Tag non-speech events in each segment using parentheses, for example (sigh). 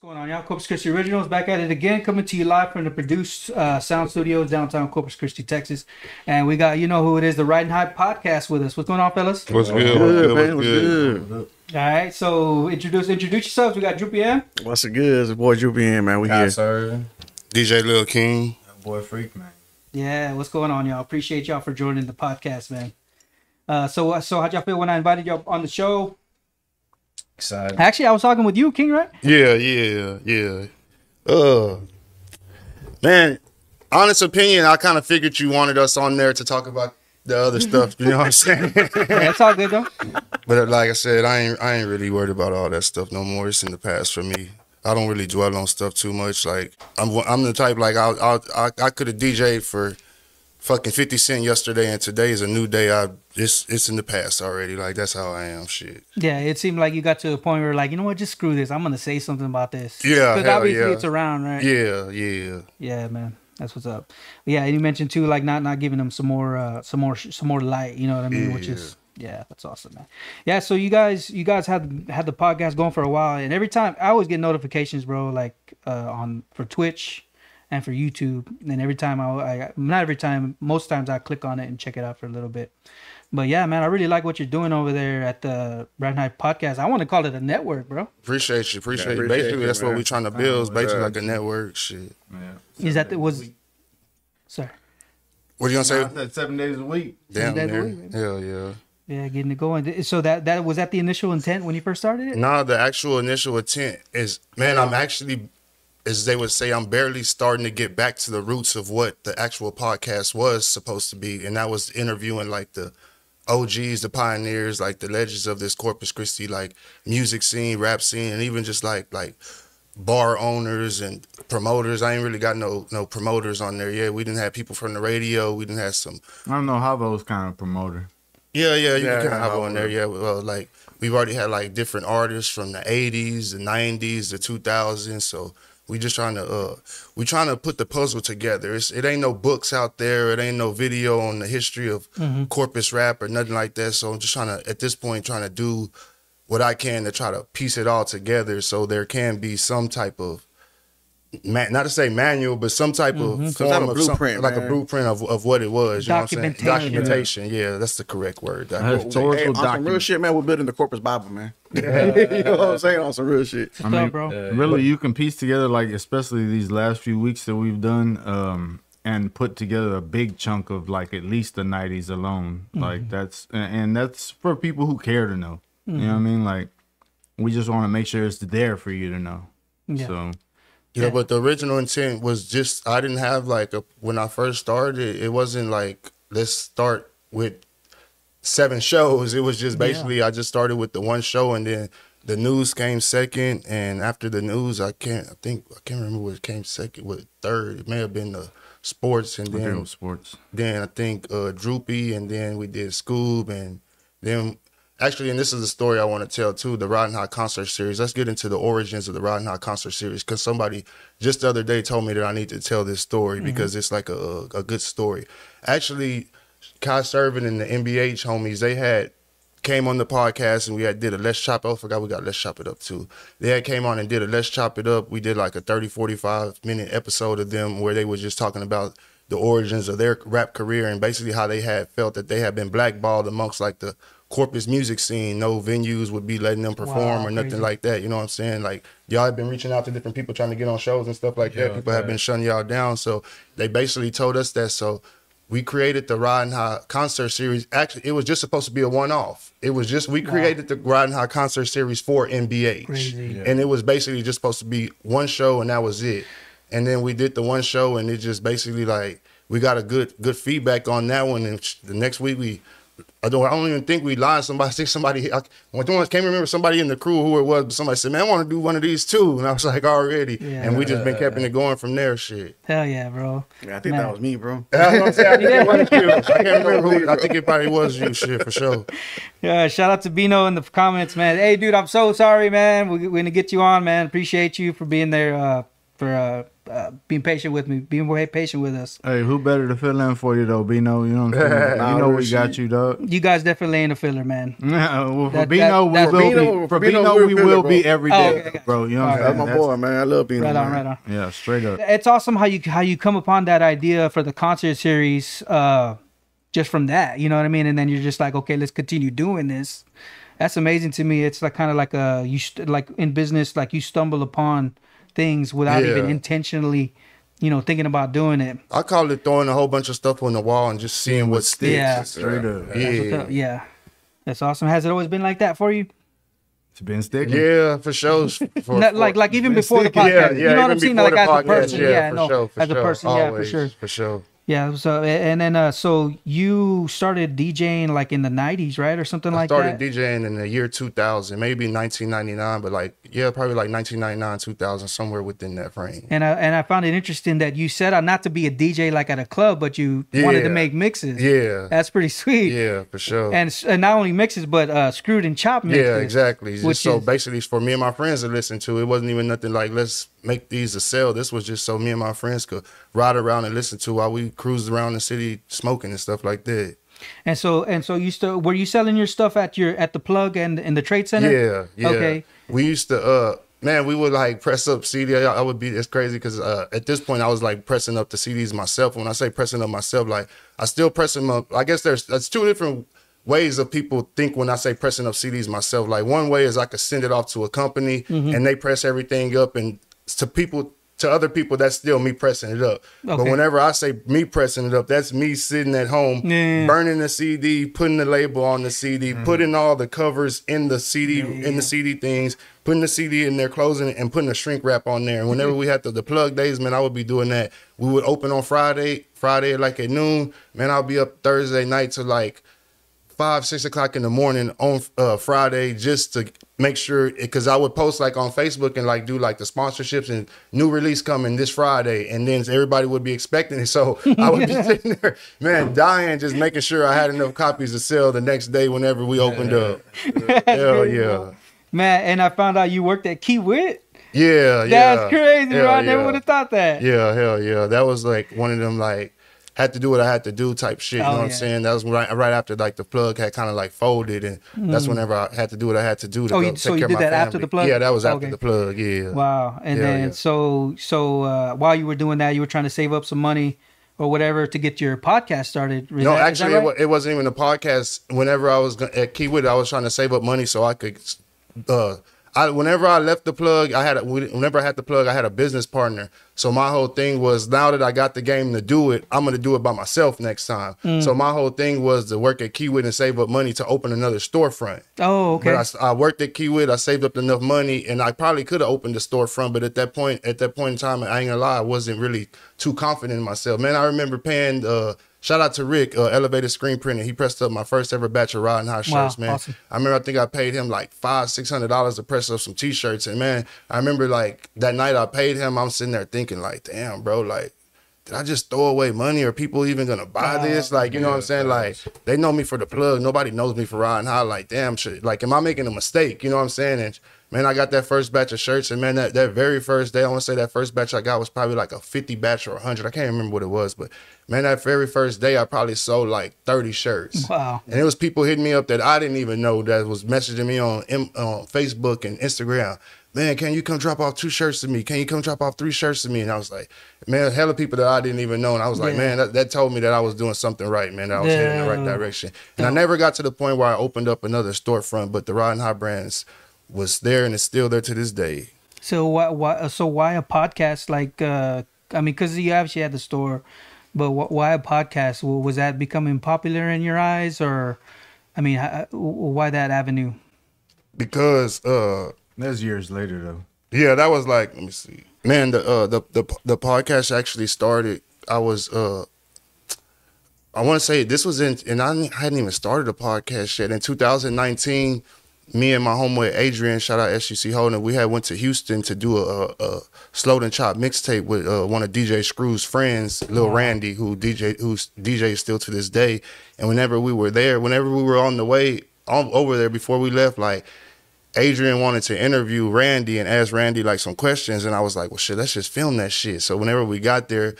What's going on, y'all? Corpus Christi Originals back at it again, coming to you live from the produced uh, sound studios downtown Corpus Christi, Texas. And we got, you know who it is, the Riding High podcast with us. What's going on, fellas? What's good? Good, What's good? man. What's What's good? good? All right, so introduce introduce yourselves. We got Droopy M. What's it good? It's your boy Juby in, man. We Yes, here. sir. DJ Lil King. That boy freak, man. Yeah, what's going on, y'all? Appreciate y'all for joining the podcast, man. Uh, so, uh, so how'd y'all feel when I invited y'all on the show? Excited. Actually, I was talking with you, King, right? Yeah, yeah, yeah. Uh, man, honest opinion, I kind of figured you wanted us on there to talk about the other (laughs) stuff. You know what I'm saying? Yeah, it's all good though. but like I said, I ain't, I ain't really worried about all that stuff no more. It's in the past for me. I don't really dwell on stuff too much. Like I'm, I'm the type like I, I, I, I could have DJ'd for fucking 50 Cent yesterday, and today is a new day. I, it's, it's in the past already. Like that's how I am. Shit. Yeah, it seemed like you got to a point where, like, you know what, just screw this. I'm gonna say something about this. Yeah, because obviously yeah. it's around, right? Yeah, yeah. Yeah, man, that's what's up. Yeah, and you mentioned too, like not not giving them some more, uh, some more, some more light. You know what I mean? Yeah. Which is yeah, that's awesome, man. Yeah, so you guys, you guys had had the podcast going for a while, and every time I always get notifications, bro, like uh, on for Twitch and for YouTube, and every time I, I not every time, most times I click on it and check it out for a little bit. But yeah, man, I really like what you're doing over there at the Brad Night Podcast. I want to call it a network, bro. Appreciate you. Appreciate, Yeah, you. appreciate Basically, you, that's what we're trying to build. It's basically like a network. Shit. Yeah. Is that the, was? Sorry. What are you gonna say? I said seven days a week. Damn days a week. Hell yeah. Yeah, getting it going. So that that was that the initial intent when you first started it? No, the actual initial intent is, man, I'm actually, as they would say, I'm barely starting to get back to the roots of what the actual podcast was supposed to be, and that was interviewing like the OGs, the pioneers, like the legends of this Corpus Christi like music scene, rap scene, and even just like like bar owners and promoters. I ain't really got no no promoters on there yet. We didn't have people from the radio. We didn't have some I don't know Havo's kind of promoter. Yeah, yeah, you Yeah, can kind of have I on there. Yeah, well, like we've already had like different artists from the '80s, the '90s, the 2000s. So we just trying to uh, we trying to put the puzzle together. It's, it ain't no books out there. It ain't no video on the history of Corpus rap or nothing like that. So I'm just trying to at this point trying to do what I can to try to piece it all together so there can be some type of man, not to say manual, but some type of mm-hmm. Some form type of of blueprint, some, like a blueprint of, of what it was. You know what I'm saying? Documentation. Documentation. Yeah, that's the correct word. That's Doc- historical Hey, on some real shit, man. We're building the Corpus Bible, man. (laughs) you know what I'm saying? On some real shit. What's up, bro? really, you can piece together like, especially these last few weeks that we've done, um, and put together a big chunk of like at least the '90s alone. Mm-hmm. Like that's and- and that's for people who care to know. You know what mm-hmm. I mean? Like we just want to make sure it's there for you to know. Yeah. So Yeah, but the original intent was just I didn't have like a when I first started, it wasn't like let's start with seven shows. It was just basically I just started with the one show and then the news came second and after the news I can't I think I can't remember what came second, what third. It may have been the sports and I think it then sports. then I think uh Droopy and then we did Scoob and then actually and this is the story I want to tell too, the Riding High concert series. Let's get into the origins of the Riding High concert series because somebody just the other day told me that I need to tell this story mm-hmm. because it's like a, a good story. Actually, Kyservin and the MBH homies, they had came on the podcast and we had did a Let's Chop It Up. I forgot we got Let's Chop It Up too. They had came on and did a Let's Chop It Up. We did like a 30, 45 minute episode of them where they was just talking about the origins of their rap career and basically how they had felt that they had been blackballed amongst like the Corpus music scene. No venues would be letting them perform Wow, or nothing crazy. like that. You know what I'm saying? Like y'all have been reaching out to different people trying to get on shows and stuff like that. People have been shutting y'all down. So they basically told us that. So we created the Riding High concert series. Actually, it was just supposed to be a one-off. It was just we created the Riding High concert series for NBH, Crazy. and it was basically just supposed to be one show, and that was it. And then we did the one show, and it just basically like we got a good good feedback on that one. And the next week we. I don't, I don't even think we lied. Somebody, I think somebody, I, I can't remember somebody in the crew who it was, but somebody said, man, I want to do one of these too. And I was like, already. Yeah. And we just been keeping it going from there, shit. Hell yeah, bro. Yeah, I think Man. that was me, bro. That's I'm saying. I think it was you. I can't remember who. I think it probably was you. Shit for sure. (laughs) Yeah, shout out to Bino in the comments, man. Hey, dude, I'm so sorry, man. We, we're gonna get you on, man. Appreciate you for being there. Uh, for uh, uh, being patient with me, being way patient with us. Hey, who better to fill in for you though, Bino? You know what I'm saying? (laughs) You know we got you, dog. You guys definitely ain't a filler, man. Yeah, (laughs) well, for That- Bino, that- that- we will Bino- be. For Bino, Bino, we're will bro. be every Oh, okay, okay. bro. You know what I'm All That's saying? my boy, man. I love Bino. Right on, on, man. right on. Yeah, straight up. It's awesome how you how you come upon that idea for the concert series, uh, just from that. You know what I mean? And then you're just like, okay, let's continue doing this. That's amazing to me. It's like kind of like a you st- like in business, like you stumble upon things without Yeah. even intentionally, you know, thinking about doing it. I call it throwing a whole bunch of stuff on the wall and just seeing what sticks. Yeah. Straight up. That's Yeah. up. yeah, that's awesome. Has it always been like that for you? It's been sticking. Yeah, for sure. (laughs) For, Not, like like even been before the podcast. yeah, yeah. you know what I'm saying? Like as a person, yeah, yeah, for no, sure, for as a sure. person, yeah, for sure. for sure. Yeah. So and then uh, so you started DJing like in the '90s, right, or something I like started that. Started DJing in the year 2000, maybe 1999, but like yeah, probably like 1999, 2000, somewhere within that frame. And I and I found it interesting that you set out not to be a DJ like at a club, but you wanted to make mixes. Yeah, That's pretty sweet. yeah, for sure. And, and not only mixes, but uh, screwed and chopped mixes. Yeah, exactly. Which so is- basically, for me and my friends to listen to. It wasn't even nothing like let's make these to sell. This was just so me and my friends could ride around and listen to while we cruised around the city smoking and stuff like that. And so and so you still were you selling your stuff at your at the plug and in the trade center? Yeah, yeah. Okay. We used to, uh, man, we would like press up CD. I, I would be, it's crazy because uh, at this point I was like pressing up the CDs myself. When I say pressing up myself, like I still press them up. I guess there's, that's two different ways of people think when I say pressing up CDs myself. Like one way is I could send it off to a company Mm-hmm. and they press everything up and to people, to other people, that's still me pressing it up. But whenever I say me pressing it up, that's me sitting at home, Yeah. burning the CD, putting the label on the CD, Mm-hmm. putting all the covers in the CD, in the CD things, putting the CD in there, closing it, and putting a shrink wrap on there. And whenever we had the, the plug days, man, I would be doing that. We would open on Friday, Friday like at noon. Man, I'll be up Thursday night to like five, six o'clock in the morning on uh, Friday just to make sure because I would post like on Facebook and like do like the sponsorships and new release coming this Friday, and then everybody would be expecting it. (laughs) So I would be (laughs) sitting there, man, dying, just making sure I had enough copies to sell the next day whenever we opened up. Hell yeah. Man, and I found out you worked at Kiewit. Yeah, yeah. That's crazy, bro. Hell I never would have thought that. Yeah, hell yeah. That was like one of them like had to do what I had to do type shit. You Oh, know what I'm saying? That was right right after like the plug had kind of like folded, and that's whenever I had to do what I had to do to Oh, go you- take so you care of did my that after family. the plug? Yeah, that was after Okay. the plug. Yeah. Wow. And Yeah, then yeah. so so uh, while you were doing that, you were trying to save up some money or whatever to get your podcast started. Is No, that actually, right? it, it wasn't even a podcast. Whenever I was at Kiewit, I was trying to save up money so I could. Uh, I whenever I left the plug, I had a, whenever I had the plug, I had a business partner. So my whole thing was now that I got the game to do it, I'm gonna do it by myself next time. Mm. So my whole thing was to work at Kiewit and save up money to open another storefront. oh, okay. But I I, worked at Kiewit. I saved up enough money, and I probably could have opened the storefront. But at that point, at that point in time, I ain't gonna lie, I wasn't really too confident in myself. Man, I remember paying. Uh, shout out to Rick, uh, Elevated Screen Printing. He pressed up my first ever batch of Riding High Wow, shirts. man, awesome. I remember. I think I paid him like five, six hundred dollars to press up some T-shirts. And man, I remember like that night I paid him. I'm sitting there thinking like, damn, bro, like. Did I just throw away money? Are people even gonna buy this? Like, you know what I'm saying? Like, they know me for the plug. Nobody knows me for riding high. Like, damn shit. Like, am I making a mistake? You know what I'm saying? And man, I got that first batch of shirts, and man, that, that very first day, I want to say that first batch I got was probably like a 50 batch or 100. I can't remember what it was, but man, that very first day, I probably sold like 30 shirts. Wow. And it was people hitting me up that I didn't even know that was messaging me on on Facebook and Instagram. Man, can you come drop off two shirts to me? Can you come drop off three shirts to me? And I was like, man, hella people that I didn't even know. And I was like, Yeah. man, that, that told me that I was doing something right, man. That I was heading in the right direction. And I never got to the point where I opened up another storefront, but the Riding High brands was there and it's still there to this day. So why why so why a podcast like uh I mean cuz you obviously had the store but wh- why a podcast was that becoming popular in your eyes or I mean h- why that avenue Because uh That's years later though. Yeah, that was like let me see. Man, the uh the the the podcast actually started. I was uh I want to say this was in and I hadn't even started a podcast yet. In 2019, me and my homeboy Adrian, shout out SUC Holding, we had went to Houston to do a, a, a Slowed and Chop mixtape with uh, one of DJ Screw's friends, Lil Randy, who DJ who's DJ still to this day. And whenever we were there, whenever we were on the way on, over there before we left, like Adrian wanted to interview Randy and ask Randy like some questions, and I was like, well, shit, let's just film that shit. So whenever we got there,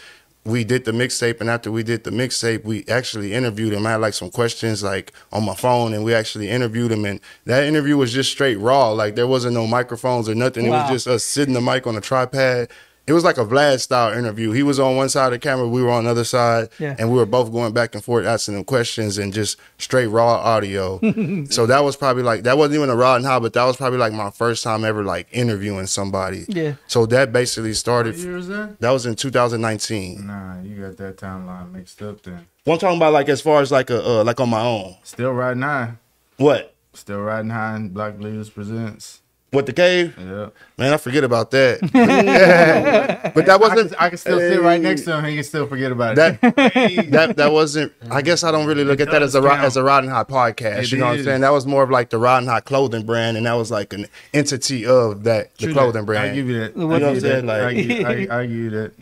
we did the mixtape, and after we did the mixtape, we actually interviewed him. I had like some questions like on my phone, and we actually interviewed him. And that interview was just straight raw. Like there wasn't no microphones or nothing. It was just us sitting the mic on a tripod. It was like a Vlad style interview. He was on one side of the camera, we were on the other side, Yeah. and we were both going back and forth asking him questions and just straight raw audio. (laughs) so that was probably like that wasn't even a rod and how, but that was probably like my first time ever like interviewing somebody. Yeah. So that basically started. What year is that? That was in 2019. Nah, you got that timeline mixed up then. Well, I'm talking about like as far as like a uh, like on my own. Still riding high. What? Still riding high. and Black Believers presents. What the cave? Yeah. Man, I forget about that. Yeah. (laughs) (laughs) But that wasn't. can, I can still sit right next to him. He can still forget about it. That (laughs) that that wasn't. I guess I don't really look at that as a ro- as a Riding High podcast. It you know what I'm saying? That was more of like the Riding High clothing brand, and that was like an entity of that the clothing that. brand. I give you that. You know what I'm saying? that. I Like- give I- I give you that.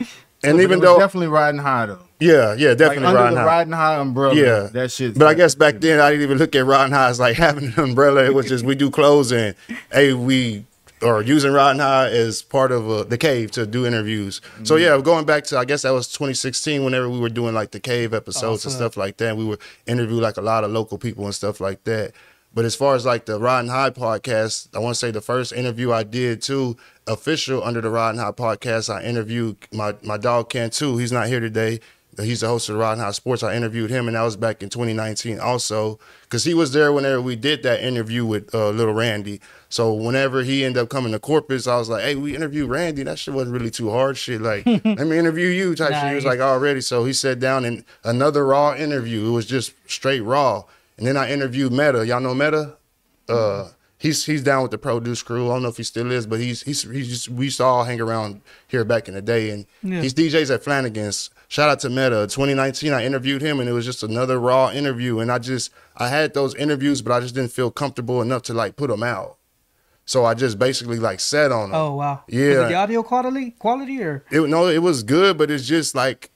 And even though, definitely riding high though. yeah, yeah, Like definitely under Riding the High. riding high umbrella. Yeah. that shit. But I guess back then I didn't even look at Riding High as like (laughs) having an umbrella. It was just we do clothes and hey we or using Riding High as part of uh, the cave to do interviews. So Mm-hmm. yeah, going back to I guess that was 2016 whenever we were doing like the cave episodes and stuff like that. We were interview like a lot of local people and stuff like that. But as far as like the Riding High podcast, I want to say the first interview I did too, official under the Riding High podcast, I interviewed my my dog Cantu. He's not here today. He's the host of the Riding High Sports. I interviewed him, and that was back in 2019 also, because he was there whenever we did that interview with uh, Little Randy. So whenever he ended up coming to Corpus, I was like, "Hey, we interviewed Randy. That shit wasn't really too hard. Shit, like (laughs) let me interview you." Type shit. He was like, "Already." So he sat down and another raw interview. It was just straight raw. And then I interviewed Meta. Y'all know Meta? Uh, he's he's down with the produce crew. I don't know if he still is, but he's he's he's just we used to all hang around here back in the day, and Yeah. he's DJs at Flanagan's. Shout out to Meta. 2019, I interviewed him, and it was just another raw interview. And I just I had those interviews, but I just didn't feel comfortable enough to like put them out. So I just basically like sat on them. Oh wow. Was Yeah. it the audio quality quality or It, no, it was good, but it's just like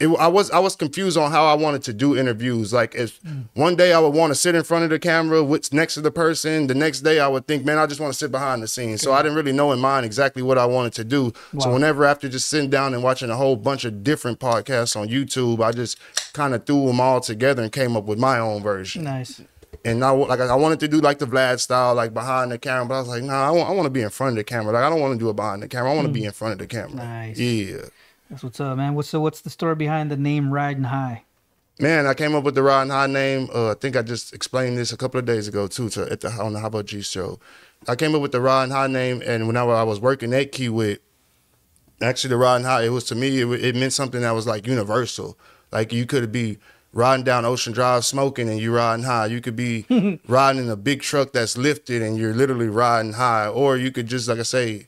it, I was I was confused on how I wanted to do interviews. Like, if mm. one day I would want to sit in front of the camera, what's next to the person. The next day I would think, man, I just want to sit behind the scenes. So I didn't really know in mind exactly what I wanted to do. So whenever after just sitting down and watching a whole bunch of different podcasts on YouTube, I just kind of threw them all together and came up with my own version. nice? And I like I wanted to do like the Vlad style, like behind the camera, but I was like, nah, I want, I want to be in front of the camera. Like I don't want to do it behind the camera. I want to be mm. in front of the camera. Nice. Yeah. That's what's up, man. What's the what's the story behind the name Riding High? Man, I came up with the Riding High name. Uh, I think I just explained this a couple of days ago too, to at the on the How About G show. I came up with the Riding High name, and whenever I, was working at Kiewit, actually the Riding High, it was to me, it, it meant something that was like universal. Like you could be riding down Ocean Drive smoking and you're riding high. You could be (laughs) riding in a big truck that's lifted and you're literally riding high, or you could just like I say.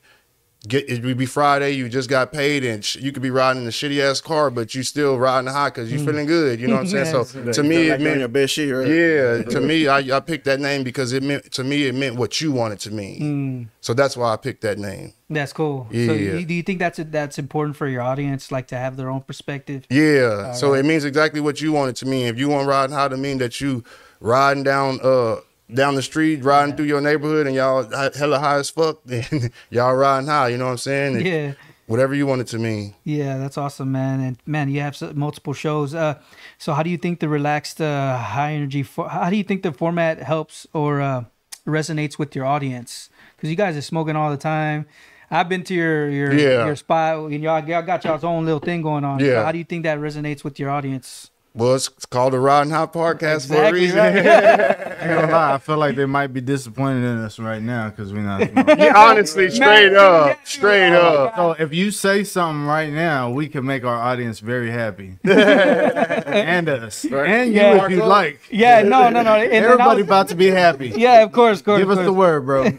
Get it would be Friday. You just got paid, and sh- you could be riding a shitty ass car, but you still riding high because you feeling good. You know what I'm saying? Yes. So (laughs) to me, it like you meant your best shit, right? yeah, (laughs) to me, I, I picked that name because it meant to me it meant what you wanted to mean. Mm, So that's why I picked that name. that's cool. So Yeah. you, do you think that's that's important for your audience, like to have their own perspective? Yeah. so right. it means exactly what you want it to mean. If you want riding high to mean that you riding down uh down the street, riding through your neighborhood, and y'all hella high as fuck, (laughs) then y'all riding high. You know what I'm saying? Yeah. Whatever you want it to mean. Yeah, that's awesome, man. And man, you have multiple shows. Uh, so how do you think the relaxed, uh, high energy? For- how do you think the format helps or uh, resonates with your audience? Because you guys are smoking all the time. I've been to your your Yeah. your spot, and y'all, y'all got y'all's own little thing going on. So Yeah. how do you think that resonates with your audience? Well, it's it's called the Riding High Podcast for a reason. right. (laughs) I ain't gonna lie, I feel like they might be disappointed in us right now because we're not. smoking. Yeah, honestly, straight Man, up, yeah, straight oh yeah. up. So if you say something right now, we can make our audience very happy, (laughs) and us, and you Yeah. if you'd like. Yeah, no, no, no. And Everybody was- about to be happy. (laughs) yeah, of course, of course. Give of us the word, bro. Yeah,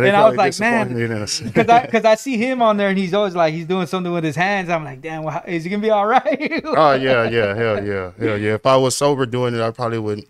they And I was probably like, man, disappointed in us. Cause I, cause I see him on there and he's always like he's doing something with his hands. I'm like, damn, well, how- is he gonna be all right? Oh yeah, yeah, hell yeah, hell yeah. If I was sober doing it, I probably wouldn't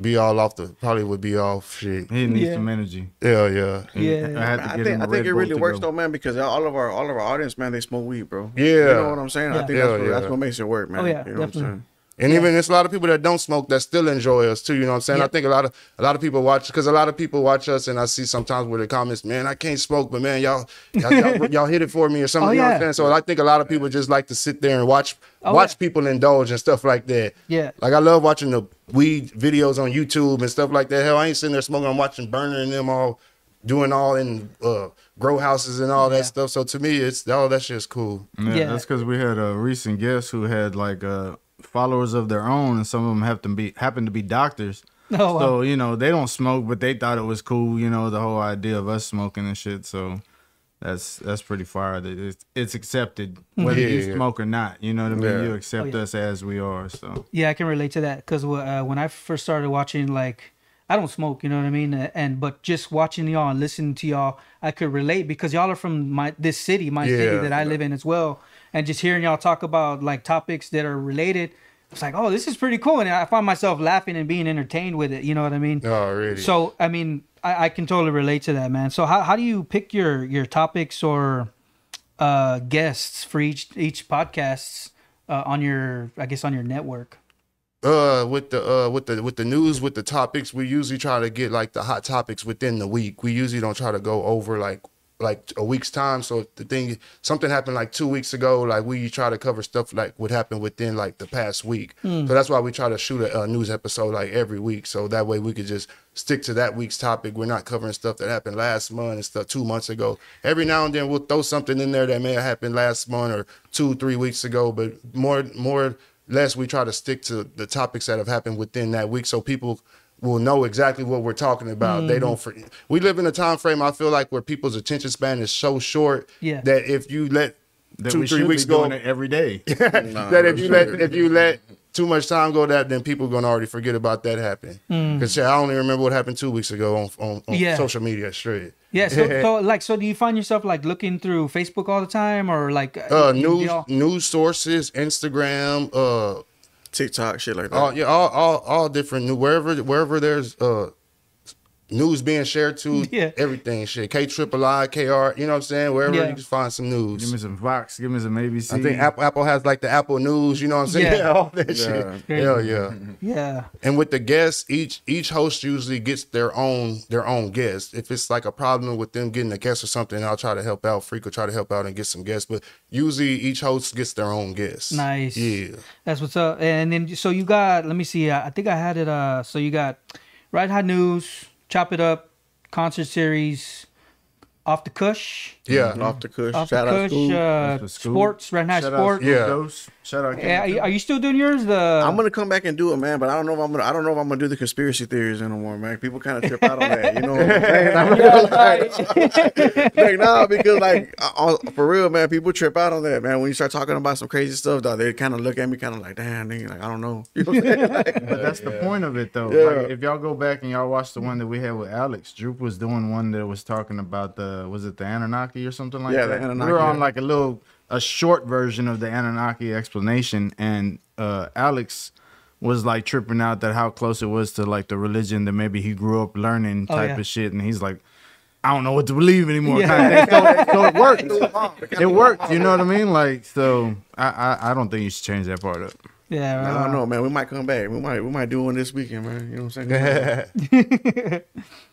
be all off the. Probably would be off shit. He needs Yeah. some energy. Hell yeah, yeah, I had to I think him a I think Red it really works go. though, man, because all of our all of our audience, man, they smoke weed, bro. Yeah. you know what I'm saying. Yeah. I think Yeah, that's what, that's what makes it work, man. Oh, yeah, you know what I'm definitely. Saying? And even there's a lot of people that don't smoke that still enjoy us too. You know what I'm saying? Yeah. I think a lot of a lot of people watch because a lot of people watch us, and I see sometimes where the comments, "Man, I can't smoke, but man, y'all y'all, y'all, (laughs) y'all hit it for me or something." Oh, you know what. I'm saying? So I think a lot of people just like to sit there and watch Oh, watch yeah. people indulge and stuff like that. Yeah. Like I love watching the weed videos on YouTube and stuff like that. Hell, I ain't sitting there smoking. I'm watching Burner and them all doing all in uh, grow houses and all that stuff. So to me, it's all that shit's cool. Yeah, Yeah. that's because we had a recent guest who had like uh, followers of their own, and some of them have to be happen to be doctors. (laughs) Oh, wow. So you know they don't smoke, but they thought it was cool. You know the whole idea of us smoking and shit. So that's that's pretty far. It's, it's accepted whether you Yeah. smoke or not. You know what I mean? Yeah. You accept Oh, yeah. us as we are. So Yeah, I can relate to that because uh, when I first started watching, like, I don't smoke, you know what I mean, Uh, and but just watching y'all and listening to y'all, I could relate because y'all are from my this city, my city that I live in as well, and just hearing y'all talk about like topics that are related, it's like, oh, this is pretty cool, and I find myself laughing and being entertained with it. You know what I mean? Already. So I mean, I, I can totally relate to that, man. So how, how do you pick your your topics or uh guests for each each podcasts uh, on your I guess on your network? uh with the uh with the with the news with the topics we usually try to get like the hot topics within the week we usually don't try to go over like like a week's time. So the thing something happened like two weeks ago like we try to cover stuff like what happened within like the past week. Hmm. So that's why we try to shoot a, a news episode like every week. So that way we could just stick to that week's topic. We're not covering stuff that happened last month and stuff two months ago. Every now and then we'll throw something in there that may have happened last month or two three weeks ago but more more less we try to stick to the topics that have happened within that week. So people will know exactly what we're talking about they don't for, we live in a time frame i feel like where people's attention span is so short Yeah. that if you let that two we three weeks be go doing it every day. (laughs) Nah, that if you sure. let if you let too much time go that then people are gonna already forget about that happening because i only remember what happened two weeks ago on, on, on Yeah. social media straight Yeah, so, (laughs) so like, so do you find yourself like looking through Facebook all the time, or like uh news y'all- news sources instagram uh TikTok shit like that. all yeah all all, all different new wherever wherever there's uh news being shared to (laughs) Yeah. everything shit k triple i kr you know what i'm saying wherever Yeah. you can find some news. Give me some Fox. Give me some ABC. i think apple apple has like the apple news you know what i'm saying Yeah. (laughs) all that Yeah. shit Crazy. hell yeah (laughs) yeah, and with the guests each each host usually gets their own their own guest if it's like a problem with them getting a guest or something i'll try to help out freak will try to help out and get some guests but usually each host gets their own guests Nice. yeah that's what's up. And then so you got, let me see, I I think I had it. Uh, so you got Riding High News, Chop It Up, concert series, Off the Cush, yeah Off the cush. Off Shout the out Cush, uh, That's for school. sports, Riding High Shout out Sports. Yeah. Dose. Shout out. Yeah, are, you, are you still doing yours? The I'm gonna come back and do it, man. But I don't know if I'm gonna. I don't know if I'm gonna do the conspiracy theories anymore, man. People kind of trip out on that. You know what I'm saying? I'm (laughs) (laughs) like, like, nah, because like for real, man. People trip out on that, man. When you start talking about some crazy stuff, dog, they kind of look at me, kind of like, damn, nigga, like I don't know. (laughs) You know what I'm saying? Like, But that's the point of it, though. Yeah. Like, if y'all go back and y'all watch the one that we had with Alex, Droop was doing one that was talking about the was it the Anunnaki or something like that. Yeah, the that. Anunnaki, we were on like a little a short version of the Anunnaki explanation, and uh, Alex was like tripping out that how close it was to like the religion that maybe he grew up learning Oh, type yeah. of shit, and he's like. I don't know what to believe anymore. Yeah. kind of. So, so it worked. It worked. You know what I mean? Like, so I, I, I don't think you should change that part up. yeah, I don't know, man. We might come back. We might. We might do one this weekend, man. You know what I'm saying? (laughs)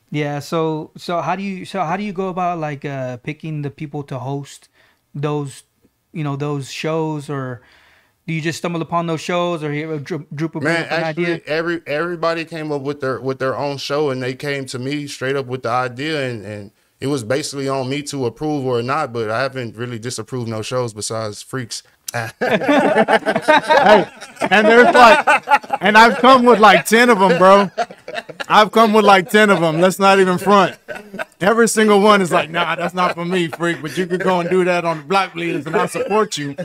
Yeah. So so how do you so how do you go about like uh picking the people to host those you know those shows or do you just stumble upon those shows or hear a droop, droop of Man, an actually, idea? every everybody came up with their with their own show, and they came to me straight up with the idea, and and it was basically on me to approve or not. But I haven't really disapproved no shows besides Freaks. And there's like, and I've come with like 10 of them, bro. (laughs) I've come with like 10 of them. Let's not even front. Every single one is like, nah, that's not for me, freak, but you could go and do that on the block leaders and I'll support you.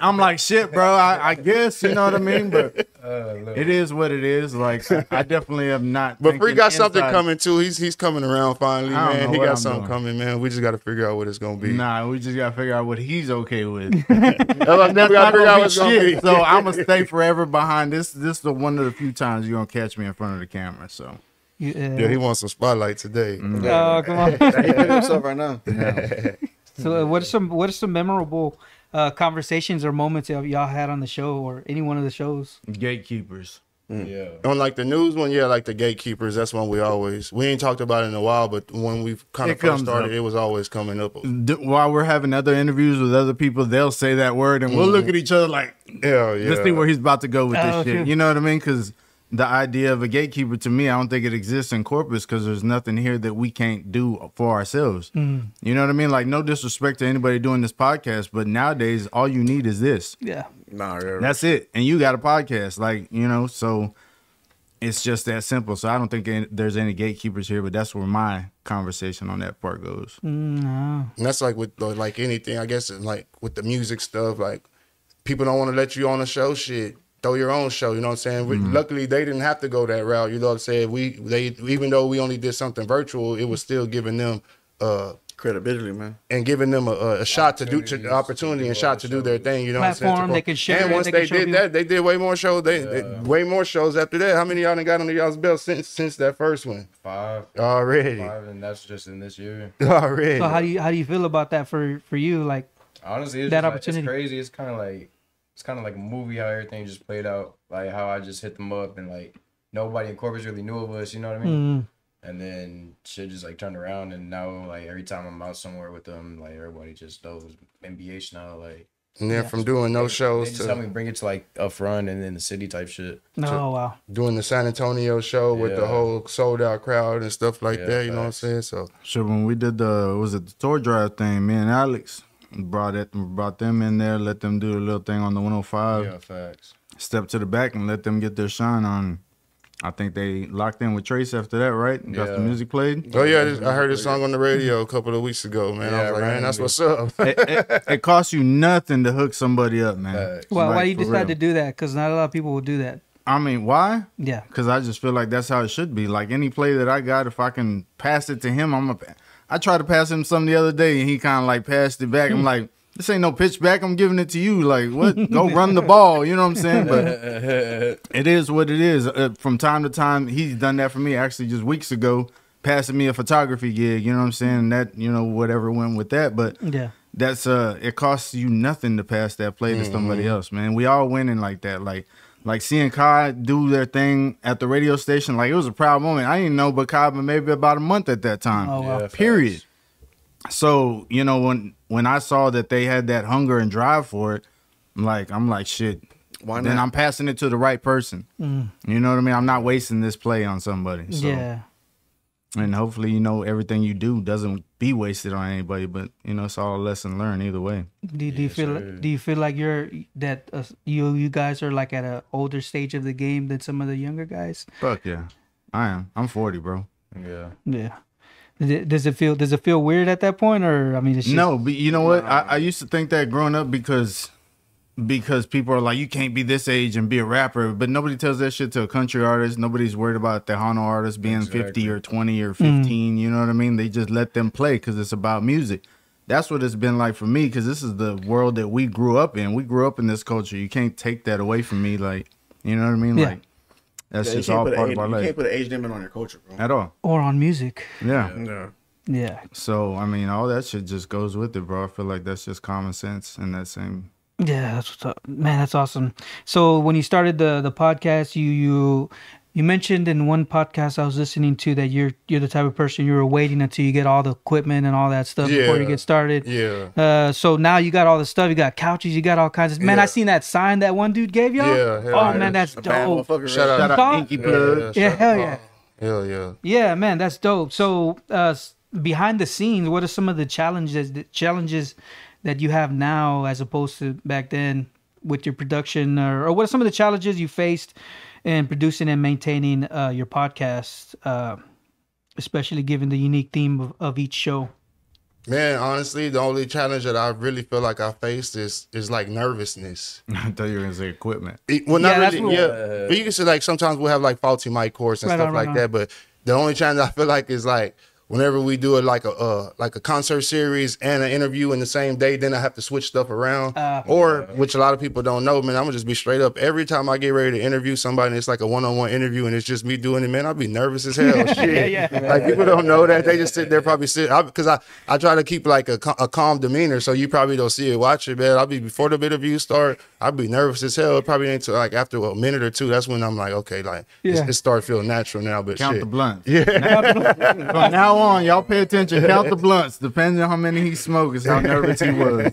I'm like, shit, bro, I, I guess, you know what I mean? But (laughs) oh, it is what it is. Like, I, I definitely have not. But Freak thinking got something coming too. He's he's coming around finally, man. He got I'm something doing. coming, man. We just got to figure out what it's gonna be. Nah, we just gotta figure out what he's okay with. (laughs) That's That's not gonna be what's gonna shit. be. So I'm gonna stay forever behind this. This is the one of the few times you're gonna catch me in front of the camera. So You, uh, Yeah, he wants some spotlight today. Oh, come on. (laughs) he himself right now. (laughs) so uh, what are some what are some memorable uh, conversations or moments that y'all had on the show or any one of the shows? Gatekeepers. Yeah. On like the news one, yeah, like the gatekeepers. That's one we always we ain't talked about it in a while, but when we kind of first started, up. it was always coming up. D- while we're having other interviews with other people, they'll say that word, and we'll look at each other like, Yeah, yeah. let's see where he's about to go with this Oh, shit. You know what I mean? Because the idea of a gatekeeper to me, I don't think it exists in corpus because there's nothing here that we can't do for ourselves. Mm. You know what I mean? Like, no disrespect to anybody doing this podcast, but nowadays, all you need is this. Yeah. Nah, yeah. That's it. And you got a podcast. Like, you know, so it's just that simple. So I don't think any- there's any gatekeepers here, but that's where my conversation on that part goes. Mm, no. And that's like with the, like anything, I guess, like with the music stuff. Like people don't want to let you on the show. Shit, throw your own show. You know what I'm saying? We, luckily, they didn't have to go that route. You know what I'm saying? We they even though we only did something virtual, it was still giving them uh credibility, man. and giving them a, a, a shot to do to Opportunities opportunity and shot to do their thing. You know what I'm saying? Platform, they can share And once they they, did that, they did way more shows. They, they way more shows after that. How many y'all done got under y'all's belt since since that first one? Five. Already, Five, and that's just in this year. (laughs) already. So how do you how do you feel about that for for you? Like, Honestly, it's That just like- opportunity. it's crazy. It's kind of like it's kind of like a movie how everything just played out. Like how I just hit them up and like nobody in Corpus really knew of us. You know what I mean? mm, And then shit just like turned around, and now like every time I'm out somewhere with them, like everybody just knows NBA now. Like and then from doing they, those shows they just help me to bring it to like up front and then the city type shit. oh wow. doing the San Antonio show with the whole sold out crowd and stuff like Yeah, that. You know what I'm saying? So Sure, when we did the was it the tour drive thing, me and Alex brought it brought them in there, let them do a little thing on the 105, yeah, facts. step to the back and let them get their shine on. I think they locked in with Trace after that, right? Yeah. Got the music played. oh yeah, I heard this song on the radio a couple of weeks ago, man. I Yeah, was like, man, that's what's up. it, it, it costs you nothing to hook somebody up, man. Facts. Well, why Like, do you decide real. to do that? Because not a lot of people will do that. I mean, why? Yeah. Because I just feel like that's how it should be. Like any play that I got, if I can pass it to him, I'm a. I tried to pass him some the other day, and he kind of like passed it back. I'm like, this ain't no pitch back. I'm giving it to you. Like, what? (laughs) Go run the ball. You know what I'm saying? But (laughs) it is what it is. Uh, from time to time, he's done that for me. Actually, just weeks ago, passing me a photography gig. You know what I'm saying? And that you know whatever went with that, but Yeah. that's uh it costs you nothing to pass that play to somebody else, man. We all winning like that. Like like seeing Kai do their thing at the radio station, like it was a proud moment. I didn't know but Kai but maybe about a month at that time. Oh, wow. Yeah, Period. facts. So, you know, when when I saw that they had that hunger and drive for it, I'm like, I'm like shit. Why then? I'm passing it to the right person. Mm. You know what I mean? I'm not wasting this play on somebody. So Yeah. And hopefully, you know, everything you do doesn't be wasted on anybody, but you know, it's all a lesson learned either way. Do, do you Yes, feel sir. do you feel like you're that uh, you you guys are like at an older stage of the game than some of the younger guys? Fuck yeah. I am. I'm 40, bro. Yeah. Yeah. Does it- feel does it feel weird at that point or I mean it's just, No, but you know what? I, I used to think that growing up because because people are like, you can't be this age and be a rapper, but nobody tells that shit to a country artist. Nobody's worried about the Tejano artist being 50 or 20 or mm. 15. You know what I mean? They just let them play because it's about music. That's what it's been like for me because this is the world that we grew up in. We grew up in this culture. You can't take that away from me. Like, you know what I mean? Yeah. Like, that's Yeah, just all part age- of our You life. can't put an age limit on your culture, bro. At all. or on music? Yeah. Yeah. Yeah. So, I mean, all that shit just goes with it, bro. I feel like that's just common sense in that same Yeah, that's what's up. Man, that's awesome. So when you started the the podcast, you you you mentioned in one podcast I was listening to that you're you're the type of person you were waiting until you get all the equipment and all that stuff before you get started. Yeah. Uh, so now you got all the stuff. You got couches. You got all kinds of. Man, I seen that sign that one dude gave y'all. Yeah, hell oh yeah. man, that's A dope. motherfucker. Shout right? out. Shout out Inky Plug. Yeah, shout- hell yeah. Hell yeah. Yeah, man, that's dope. So, uh, behind the scenes, what are some of the challenges the challenges that you have now as opposed to back then with your production, or, or what are some of the challenges you faced in producing and maintaining uh, your podcast, uh, especially given the unique theme of, of each show? Man, honestly, the only challenge that I really feel like I faced is is like nervousness. (laughs) I thought you were gonna say equipment. It- well, Yeah, not that's really. what- Yeah, but you can say like sometimes we'll have like faulty mic cords and Right stuff on, right like on. that. But the only challenge I feel like is like whenever we do it like a uh, like a concert series and an interview in the same day, then I have to switch stuff around. Uh, or which a lot of people don't know, man. I'm gonna just be straight up. Every time I get ready to interview somebody, and it's like a one on one interview, and it's just me doing it, man. I'll be nervous as hell. (laughs) Shit. Yeah, yeah. Like people don't know that they just sit there probably sit because I, I try to keep like a, a calm demeanor, so you probably don't see it. Watch it, man. I'll be before the interview start. I'll be nervous as hell. It probably ain't till like after a minute or two. That's when I'm like, okay, like Yeah. it start feeling natural now. But Count shit. the blunts. Yeah. From now on, y'all pay attention. Count the (laughs) blunts. Depending on how many he smoked, is how nervous he was.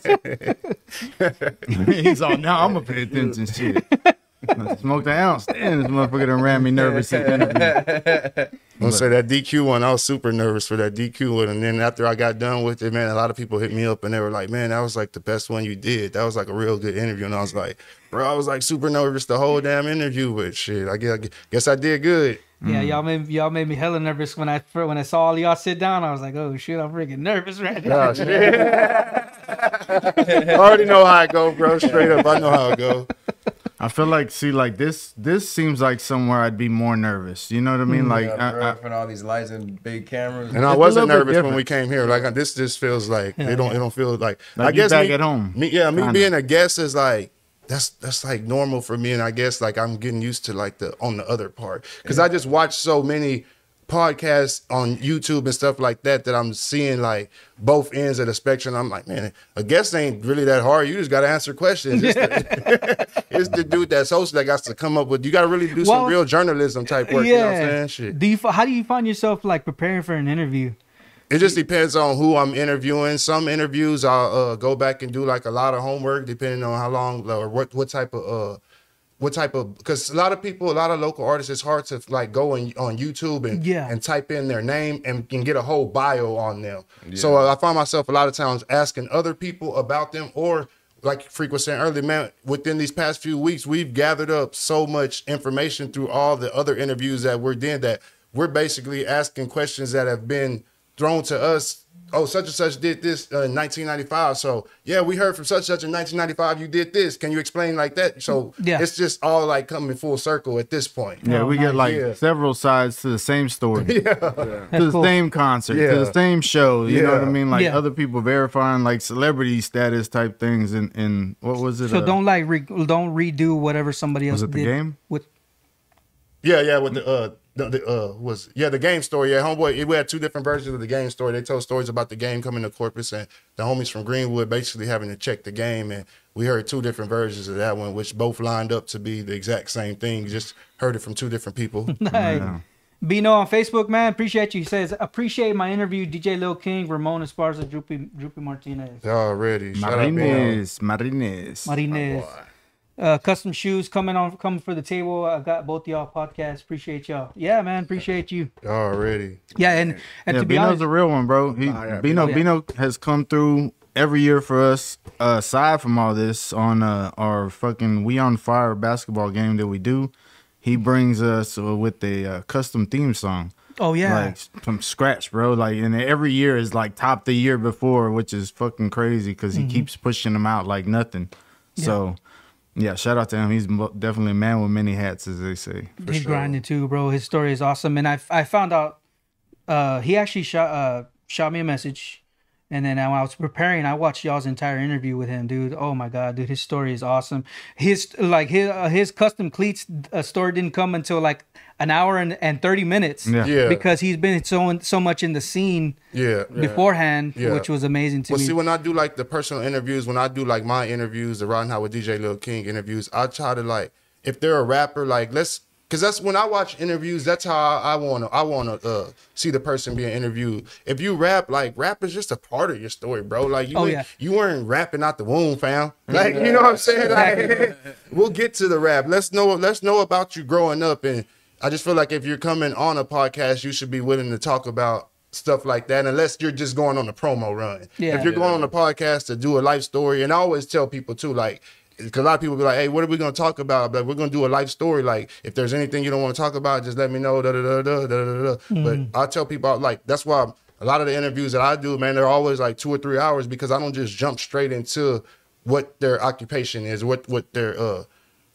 (laughs) He's all now. I'm gonna pay attention. Shit. I Smoked an ounce. Damn, this motherfucker done ran me nervous at the interview. I'm gonna say that DQ one. I was super nervous for that DQ one, and then after I got done with it, man, a lot of people hit me up and they were like, "Man, that was like the best one you did. That was like a real good interview." And I was like, "Bro, I was like super nervous the whole damn interview, but shit, I guess, I guess I did good." Yeah, y'all made y'all made me hella nervous when I fir- when I saw all y'all sit down. I was like, oh shit, I'm freaking nervous right now. Oh, shit. (laughs) I already know how it go, bro. Straight up, I know how it go. I feel like, see, like this. This seems like somewhere I'd be more nervous. You know what I mean? Like, Yeah, I, bro, I, in front all these lights and big cameras. And I wasn't nervous when we came here. Like this, just feels like it don't. It don't feel like. Like I guess back me, at home, Me, yeah, me kinda. being a guest is like that's that's like normal for me, and I guess like I'm getting used to like the on the other part because I just watch so many podcasts on YouTube and stuff like that that I'm seeing like both ends of the spectrum. I'm like, man, a guest ain't really that hard. You just got to answer questions. It's, the, (laughs) it's the dude that's hosting that got to come up with. You got to really do some real journalism type work. You know what I'm saying? Shit. Do you how do you find yourself like preparing for an interview? It just depends on who I'm interviewing. Some interviews I'll uh, go back and do like a lot of homework, depending on how long or what what type of uh what type of because a lot of people, a lot of local artists, it's hard to like go in, on YouTube and Yeah. and type in their name and, and get a whole bio on them. So uh, I find myself a lot of times asking other people about them or. Like Freak was saying earlier, man, within these past few weeks, we've gathered up so much information through all the other interviews that we're doing that we're basically asking questions that have been thrown to us. Oh, such and such did this uh, in 1995. So yeah, we heard from such and such in 1995. You did this. Can you explain like that? So Yeah. it's just all like coming full circle at this point. yeah, Oh, we get like Yeah. several sides to the same story. (laughs) to the cool. same concert, to the same show. You know what I mean? Like Yeah. other people verifying like celebrity status type things. And and what was it? So uh, don't like re- don't redo whatever somebody else Was it the game? with. Yeah, yeah, with the uh the, the uh was yeah the game story. Yeah, homeboy, we had two different versions of the game story. They told stories about the game coming to Corpus and the homies from Greenwood basically having to check the game and we heard two different versions of that one, which both lined up to be the exact same thing. Just heard it from two different people. (laughs) Hey, Bino on Facebook, man, appreciate you. He says appreciate my interview, DJ Lil King, Ramon Esparza, Droopy Droopy Martinez, Already. Shout out, man. Marines, Marines. Martinez. Uh, custom shoes coming on coming for the table. I got both y'all podcasts. Appreciate y'all. Yeah, man, appreciate you. Already. Yeah, and and yeah, to be Bino's honest, a real one, bro. He yeah, Bino yeah. Bino has come through every year for us. Uh, aside from all this, on uh, our fucking We on Fire basketball game that we do, he brings us uh, with a uh, custom theme song. oh yeah, Like from scratch, bro. Like, and every year is like top the year before, which is fucking crazy because Mm-hmm. he keeps pushing them out like nothing. So, yeah, shout out to him. He's definitely a man with many hats, as they say. he's grinding too, bro. His story is awesome, and I I found out uh he actually shot uh shot me a message, and then when I was preparing, I watched y'all's entire interview with him, dude. Oh my god, dude, his story is awesome. His like his uh, his custom cleats uh, story didn't come until like an hour and, and thirty minutes. Yeah. Yeah. because he's been so so much in the scene Yeah. beforehand, Yeah. which was amazing to Well, me. see, when I do like the personal interviews, when I do like my interviews, the Riding High with DJ Lil King interviews, I try to like, if they're a rapper, like let's, cause that's when I watch interviews. That's how I, I wanna, I wanna uh, see the person being interviewed. If you rap, like rap is just a part of your story, bro. Like you, Oh, yeah. you weren't rapping out the womb, fam. Like you know what I'm saying? Like, (laughs) we'll get to the rap. Let's know, let's know about you growing up, and I just feel like if you're coming on a podcast, you should be willing to talk about stuff like that, unless you're just going on a promo run. Yeah. If you're going on a podcast to do a life story, and I always tell people too, like, because a lot of people be like, "Hey, what are we going to talk about?" But we're going to do a life story. Like, if there's anything you don't want to talk about, just let me know. Da da da da da da da. But I tell people like that's why a lot of the interviews that I do, man, they're always like two or three hours because I don't just jump straight into what their occupation is, what what their uh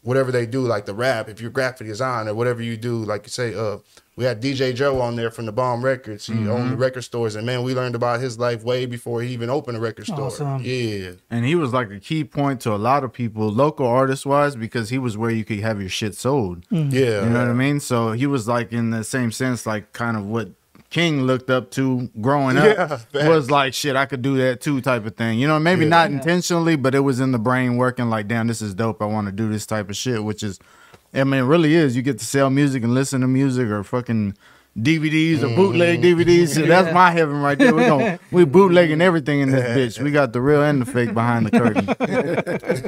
whatever they do, like the rap, if you're graphic design or whatever you do, like you say, uh, we had DJ Joe on there from the Bomb Records. He Mm-hmm. owned the record stores, and man, we learned about his life way before he even opened a record store. Awesome. Yeah, And he was like a key point to a lot of people, local artist wise, because he was where you could have your shit sold. Mm. yeah, You know what I mean? So he was like in the same sense, like kind of what King looked up to growing (laughs) Yeah, up facts. was like shit, I could do that too type of thing. You know, maybe Yeah. not intentionally, but it was in the brain working like, damn, this is dope. I want to do this type of shit, which is I mean, it really is. You get to sell music and listen to music or fucking DVDs or bootleg Mm-hmm. DVDs. So That's my heaven right there. We're, going (laughs) we bootlegging everything in this bitch. We got the real and the fake behind the curtain.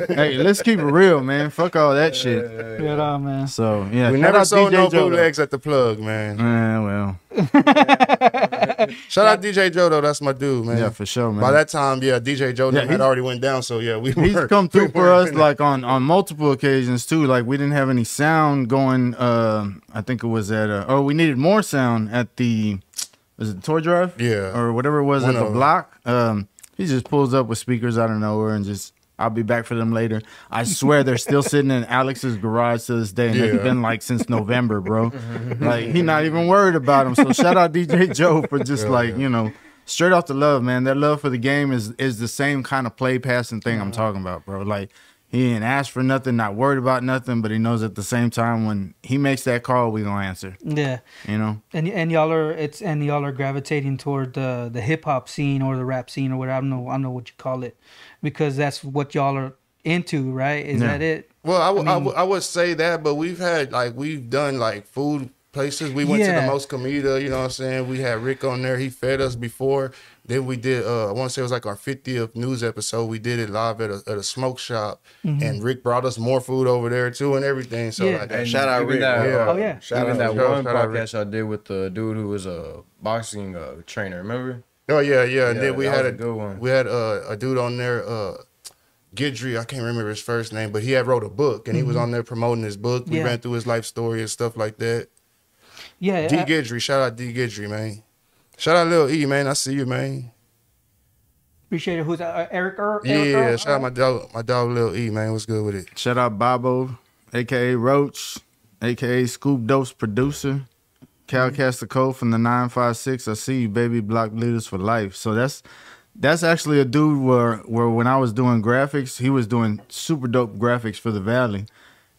(laughs) hey, let's keep it real, man. Fuck all that shit. Good on, man. So yeah, we never out sold DJ no Joe, though. bootlegs at the plug, man. Eh, well, (laughs) Shout out DJ Joe though, that's my dude, man. yeah, for sure, man. By that time, yeah, DJ Joe Yeah, had already went down, so yeah, we He's were- come we through for us like on on multiple occasions too. Like we didn't have any sound going. Uh, I think it was at. Uh, oh, we needed more sound at the. Was it Toy Drive? Yeah. Or whatever it was One at the block. Um, he just pulls up with speakers out of nowhere and just. I'll be back for them later. I swear they're still (laughs) sitting in Alex's garage to this day, and Yeah. been like since November, bro. (laughs) like he not even worried about them. So shout out DJ (laughs) Joe for just like you know straight off the love, man. That love for the game is is the same kind of play passing thing I'm talking about, bro. Like he ain't asked for nothing, not worried about nothing, but he knows at the same time when he makes that call, we gonna answer. Yeah, You know? and and y'all are it's and y'all are gravitating toward the the hip hop scene or the rap scene or whatever. I don't know. I don't know what you call it, because that's what y'all are into, right? Is Yeah. that it? Well, I, w- I, mean- w- I would say that, but we've had like we've done like food places. We went to the Most Comida, you know what I'm saying? We had Rick on there. He fed us before. Then we did uh I want to say it was like our 50th news episode. We did it live at a, at a smoke shop and Rick brought us more food over there too and everything. So Mm-hmm. Yeah. like And Shout out even Rick, That. Yeah. Oh, yeah. Shout even out that Joe, one shout out Rick. podcast I did with the dude who was a boxing uh, trainer. Remember? Oh yeah, yeah. And Yeah, then we had a, a good one. we had uh, a dude on there, uh, Gidry. I can't remember his first name, but he had wrote a book and he was on there promoting his book. We Mm-hmm. Yeah. ran through his life story and stuff like that. Yeah, D I- Gidry, shout out D Gidry, man. Shout out Lil E, man. I see you, man. appreciate it. Who's that? Uh, Eric? Er, Eric Yeah, Er? shout out my dog, my dog Lil E, man. What's good with it? Shout out Bobo, aka Roach, aka Scoop Dose producer. Cal Cole from the 956. I see you, baby. Block leaders for life. So that's that's actually a dude where where when I was doing graphics, he was doing super dope graphics for the Valley.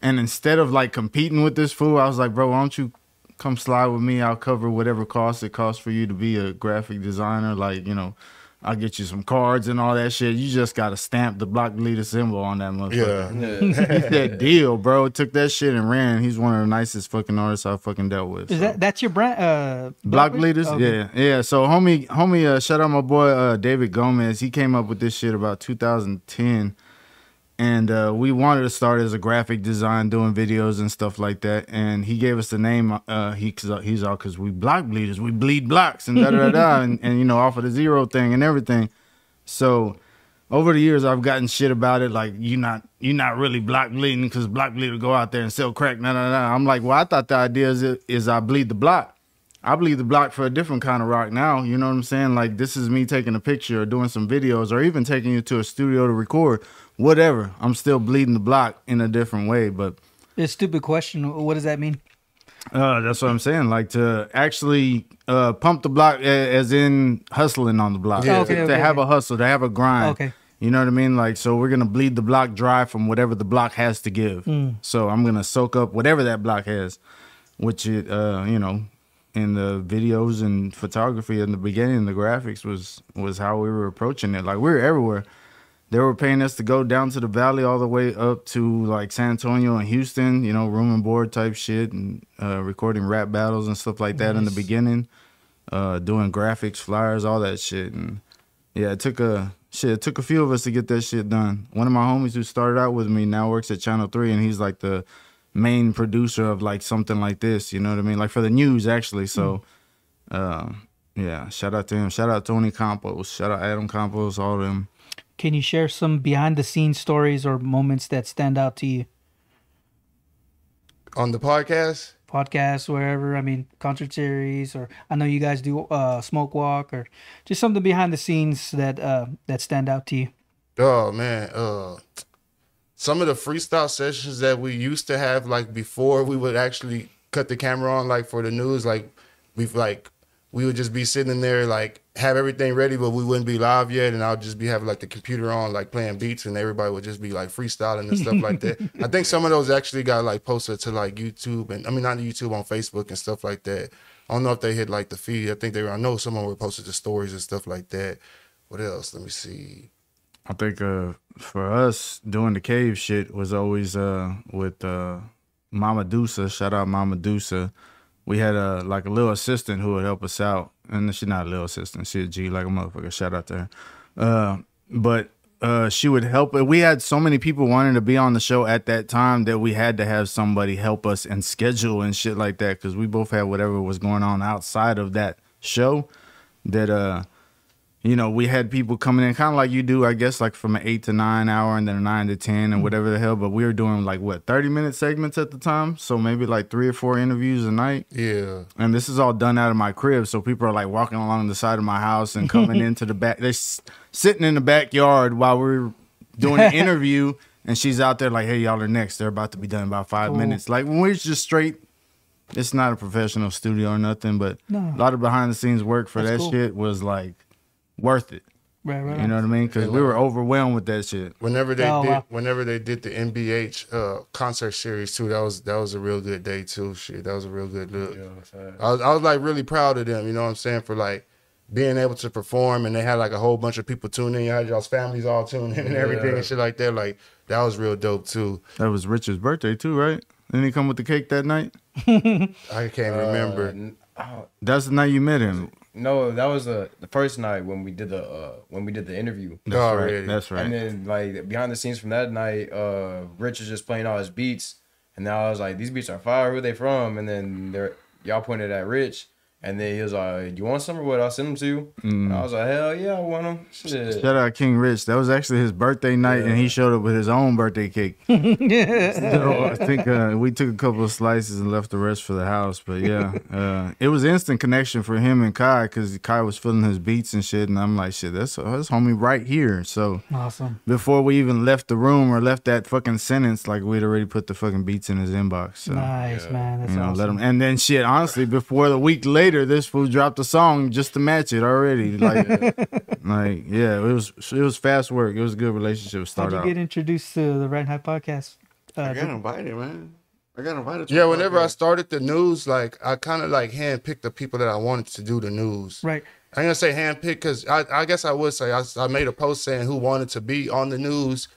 And instead of like competing with this fool, I was like, bro, why don't you come slide with me? I'll cover whatever cost it costs for you to be a graphic designer. Like, you know, I'll get you some cards and all that shit. You just gotta stamp the block leader symbol on that motherfucker. Yeah. Yeah. (laughs) He said deal, bro. Took that shit and ran. He's one of the nicest fucking artists I fucking dealt with. Is so. that that's your brand? Uh, Block leaders, Okay. yeah, yeah. So homie, homie, uh, shout out my boy uh, David Gomez. He came up with this shit about 2010, and uh, we wanted to start as a graphic design, doing videos and stuff like that. And he gave us the name. Uh, he cause he's all because we block bleeders, we bleed blocks, and da da da da, (laughs) and, and you know off of the zero thing and everything. So over the years, I've gotten shit about it, like you're not you're not really block bleeding because block bleeder go out there and sell crack. Nah, nah, nah. I'm like, well, I thought the idea is is I bleed the block. I bleed the block for a different kind of rock now. You know what I'm saying? Like this is me taking a picture or doing some videos or even taking you to a studio to record. Whatever. I'm still bleeding the block in a different way, but It's a stupid question. What does that mean? uh, that's what I'm saying. Like to actually uh, pump the block, as in hustling on the block. Yeah. Okay, to, okay, have okay. a hustle, to have a grind. Okay. You know what I mean? Like, so we're gonna bleed the block dry from whatever the block has to give. Hmm. So I'm gonna soak up whatever that block has, which it, uh, you know, in the videos and photography in the beginning, the graphics was was how we were approaching it. Like we were everywhere. They were paying us to go down to the valley all the way up to like San Antonio and Houston, you know, room and board type shit, and uh, recording rap battles and stuff like that in the beginning. Uh, doing graphics, flyers, all that shit, and yeah, it took a shit. It took a few of us to get that shit done. One of my homies who started out with me now works at Channel Three, and he's like the main producer of like something like this. You know what I mean? Like for the news, actually. So, uh, yeah, shout out to him. Shout out Tony Campos. Shout out Adam Campos. All of them. Can you share some behind the scenes stories or moments that stand out to you? On the podcast, Podcast, wherever. I mean, concert series, or I know you guys do uh, smoke walk, or just something behind the scenes that uh, that stand out to you. oh man, uh some of the freestyle sessions that we used to have, like before we would actually cut the camera on, like for the news, like we've like we would just be sitting in there like have everything ready, but we wouldn't be live yet, and I'll just be having like the computer on, like playing beats, and everybody would just be like freestyling and stuff like that. (laughs) I think some of those actually got like posted to like YouTube and I mean not YouTube on Facebook and stuff like that. I don't know if they hit like the feed. I think they were. I know someone were posted to stories and stuff like that. What else? Let me see. I think uh, for us doing the cave shit was always uh, with uh, Mama Dusa. Shout out Mama Dusa. We had a like a little assistant who would help us out, and she's not a little assistant. She a G like a motherfucker. Shout out to her. Uh, but uh, she would help. We had so many people wanting to be on the show at that time that we had to have somebody help us and schedule and shit like that because we both had whatever was going on outside of that show. That uh, you know, we had people coming in kind of like you do, I guess, like from an eight to nine hour and then a nine to 10 and mm-hmm. whatever the hell. But we were doing like what, 30 minute segments at the time. So maybe like three or four interviews a night. Yeah. And this is all done out of my crib. So people are like walking along the side of my house and coming (laughs) into the back. They're s- sitting in the backyard while we're doing an (laughs) interview. And she's out there like, hey, y'all are next. They're about to be done in about five Cool. minutes. Like when we're just straight, it's not a professional studio or nothing, but No. a lot of behind the scenes work for That's that cool. shit was like worth it. Right, right. You know what I mean? Because we were overwhelmed with that shit. Whenever they Oh, did, wow. whenever they did the NBH uh, concert series too, that was that was a real good day too. Shit, that was a real good look. Yeah. I was, I was like really proud of them. You know what I'm saying for like being able to perform, and they had like a whole bunch of people tune in. You had y'all's families all tuned in and everything Yeah. and shit like that. Like that was real dope too. That was Richard's birthday too, right? Didn't he come with the cake that night? (laughs) I can't Uh, remember. n- oh, That's the night you met him. No, that was the the first night when we did the uh when we did the interview. That's Already. right. That's right. And then like behind the scenes from that night, uh Rich is just playing all his beats. And now I was like, these beats are fire, who are they from? And then they're y'all pointed at Rich. And then he was like, You want some or what? I'll send them to you. And I was like, Hell yeah, I want them. Shit. Shout out King Rich. That was actually his birthday night, and he showed up with his own birthday cake. (laughs) So I think uh, we took a couple of slices and left the rest for the house. But yeah, uh, it was instant connection for him and Kai because Kai was feeling his beats and shit, and I'm like, shit, that's that's homie right here. So Awesome. before we even left the room or left that fucking sentence, like we'd already put the fucking beats in his inbox. So. Nice, man. That's You know, awesome. let him, and then shit. Honestly, before the week later, this fool dropped a song just to match it already. (laughs) Like, like yeah, it was it was fast work. It was a good relationship to How'd start you out. get introduced to the Riding High podcast? Uh, I got invited, man. I got invited. To Yeah, the whenever I started the news, like I kind of like handpicked the people that I wanted to do the news. right. I'm gonna say handpicked because I, I guess I would say I, I made a post saying who wanted to be on the news,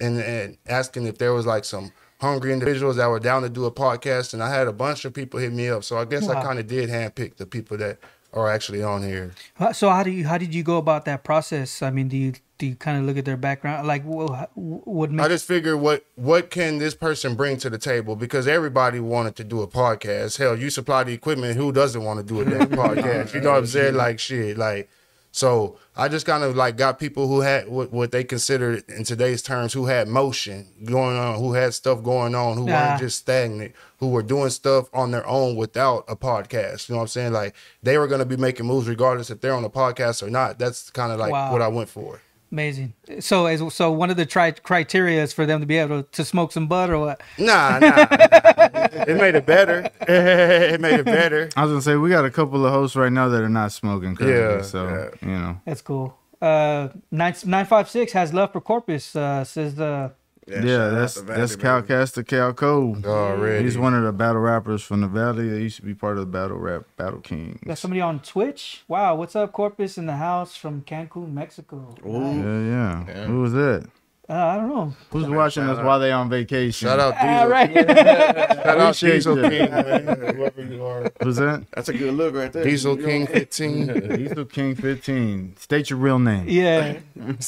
and and asking if there was like some hungry individuals that were down to do a podcast, and I had a bunch of people hit me up. So I guess I kind of did handpick the people that are actually on here. So how do you how did you go about that process? I mean, do you do you kind of look at their background? Like, wha- what I just figured what what can this person bring to the table because everybody wanted to do a podcast. Hell, you supply the equipment. Who doesn't want to do a damn (laughs) podcast? You know what I'm saying? Like shit, like. So I just kind of like got people who had what, what they considered in today's terms who had motion going on, who had stuff going on, who Ah. weren't just stagnant, who were doing stuff on their own without a podcast. You know what I'm saying? Like they were gonna be making moves regardless if they're on a podcast or not. That's kind of like Wow. what I went for. Amazing? So as so one of the tri- criteria is for them to be able to, to smoke some bud or what? Nah, nah. it made it better. (laughs) it made it better. I was gonna say we got a couple of hosts right now that are not smoking currently, Yeah, so yeah. you know. That's cool. Uh, nine nine five six has love for Corpus. Uh, says uh, Yeah, shout out that's Valley, that's baby. Calcaster Cal Cole. Already. He's one of the battle rappers from the valley. They used to be part of the battle rap Battle Kings. got somebody on Twitch. Wow, what's up, Corpus in the house from Cancun, Mexico? Nice. Yeah, yeah. Yeah. Who was that? Uh, I don't know. Who's watching us while they on vacation? Shout out (laughs) Diesel. right. (laughs) Shout out Diesel that. King, man. Whoever you are. Who's that? That's a good look right there. Diesel You know? King 15. (laughs) Diesel King 15. State your real name. yeah,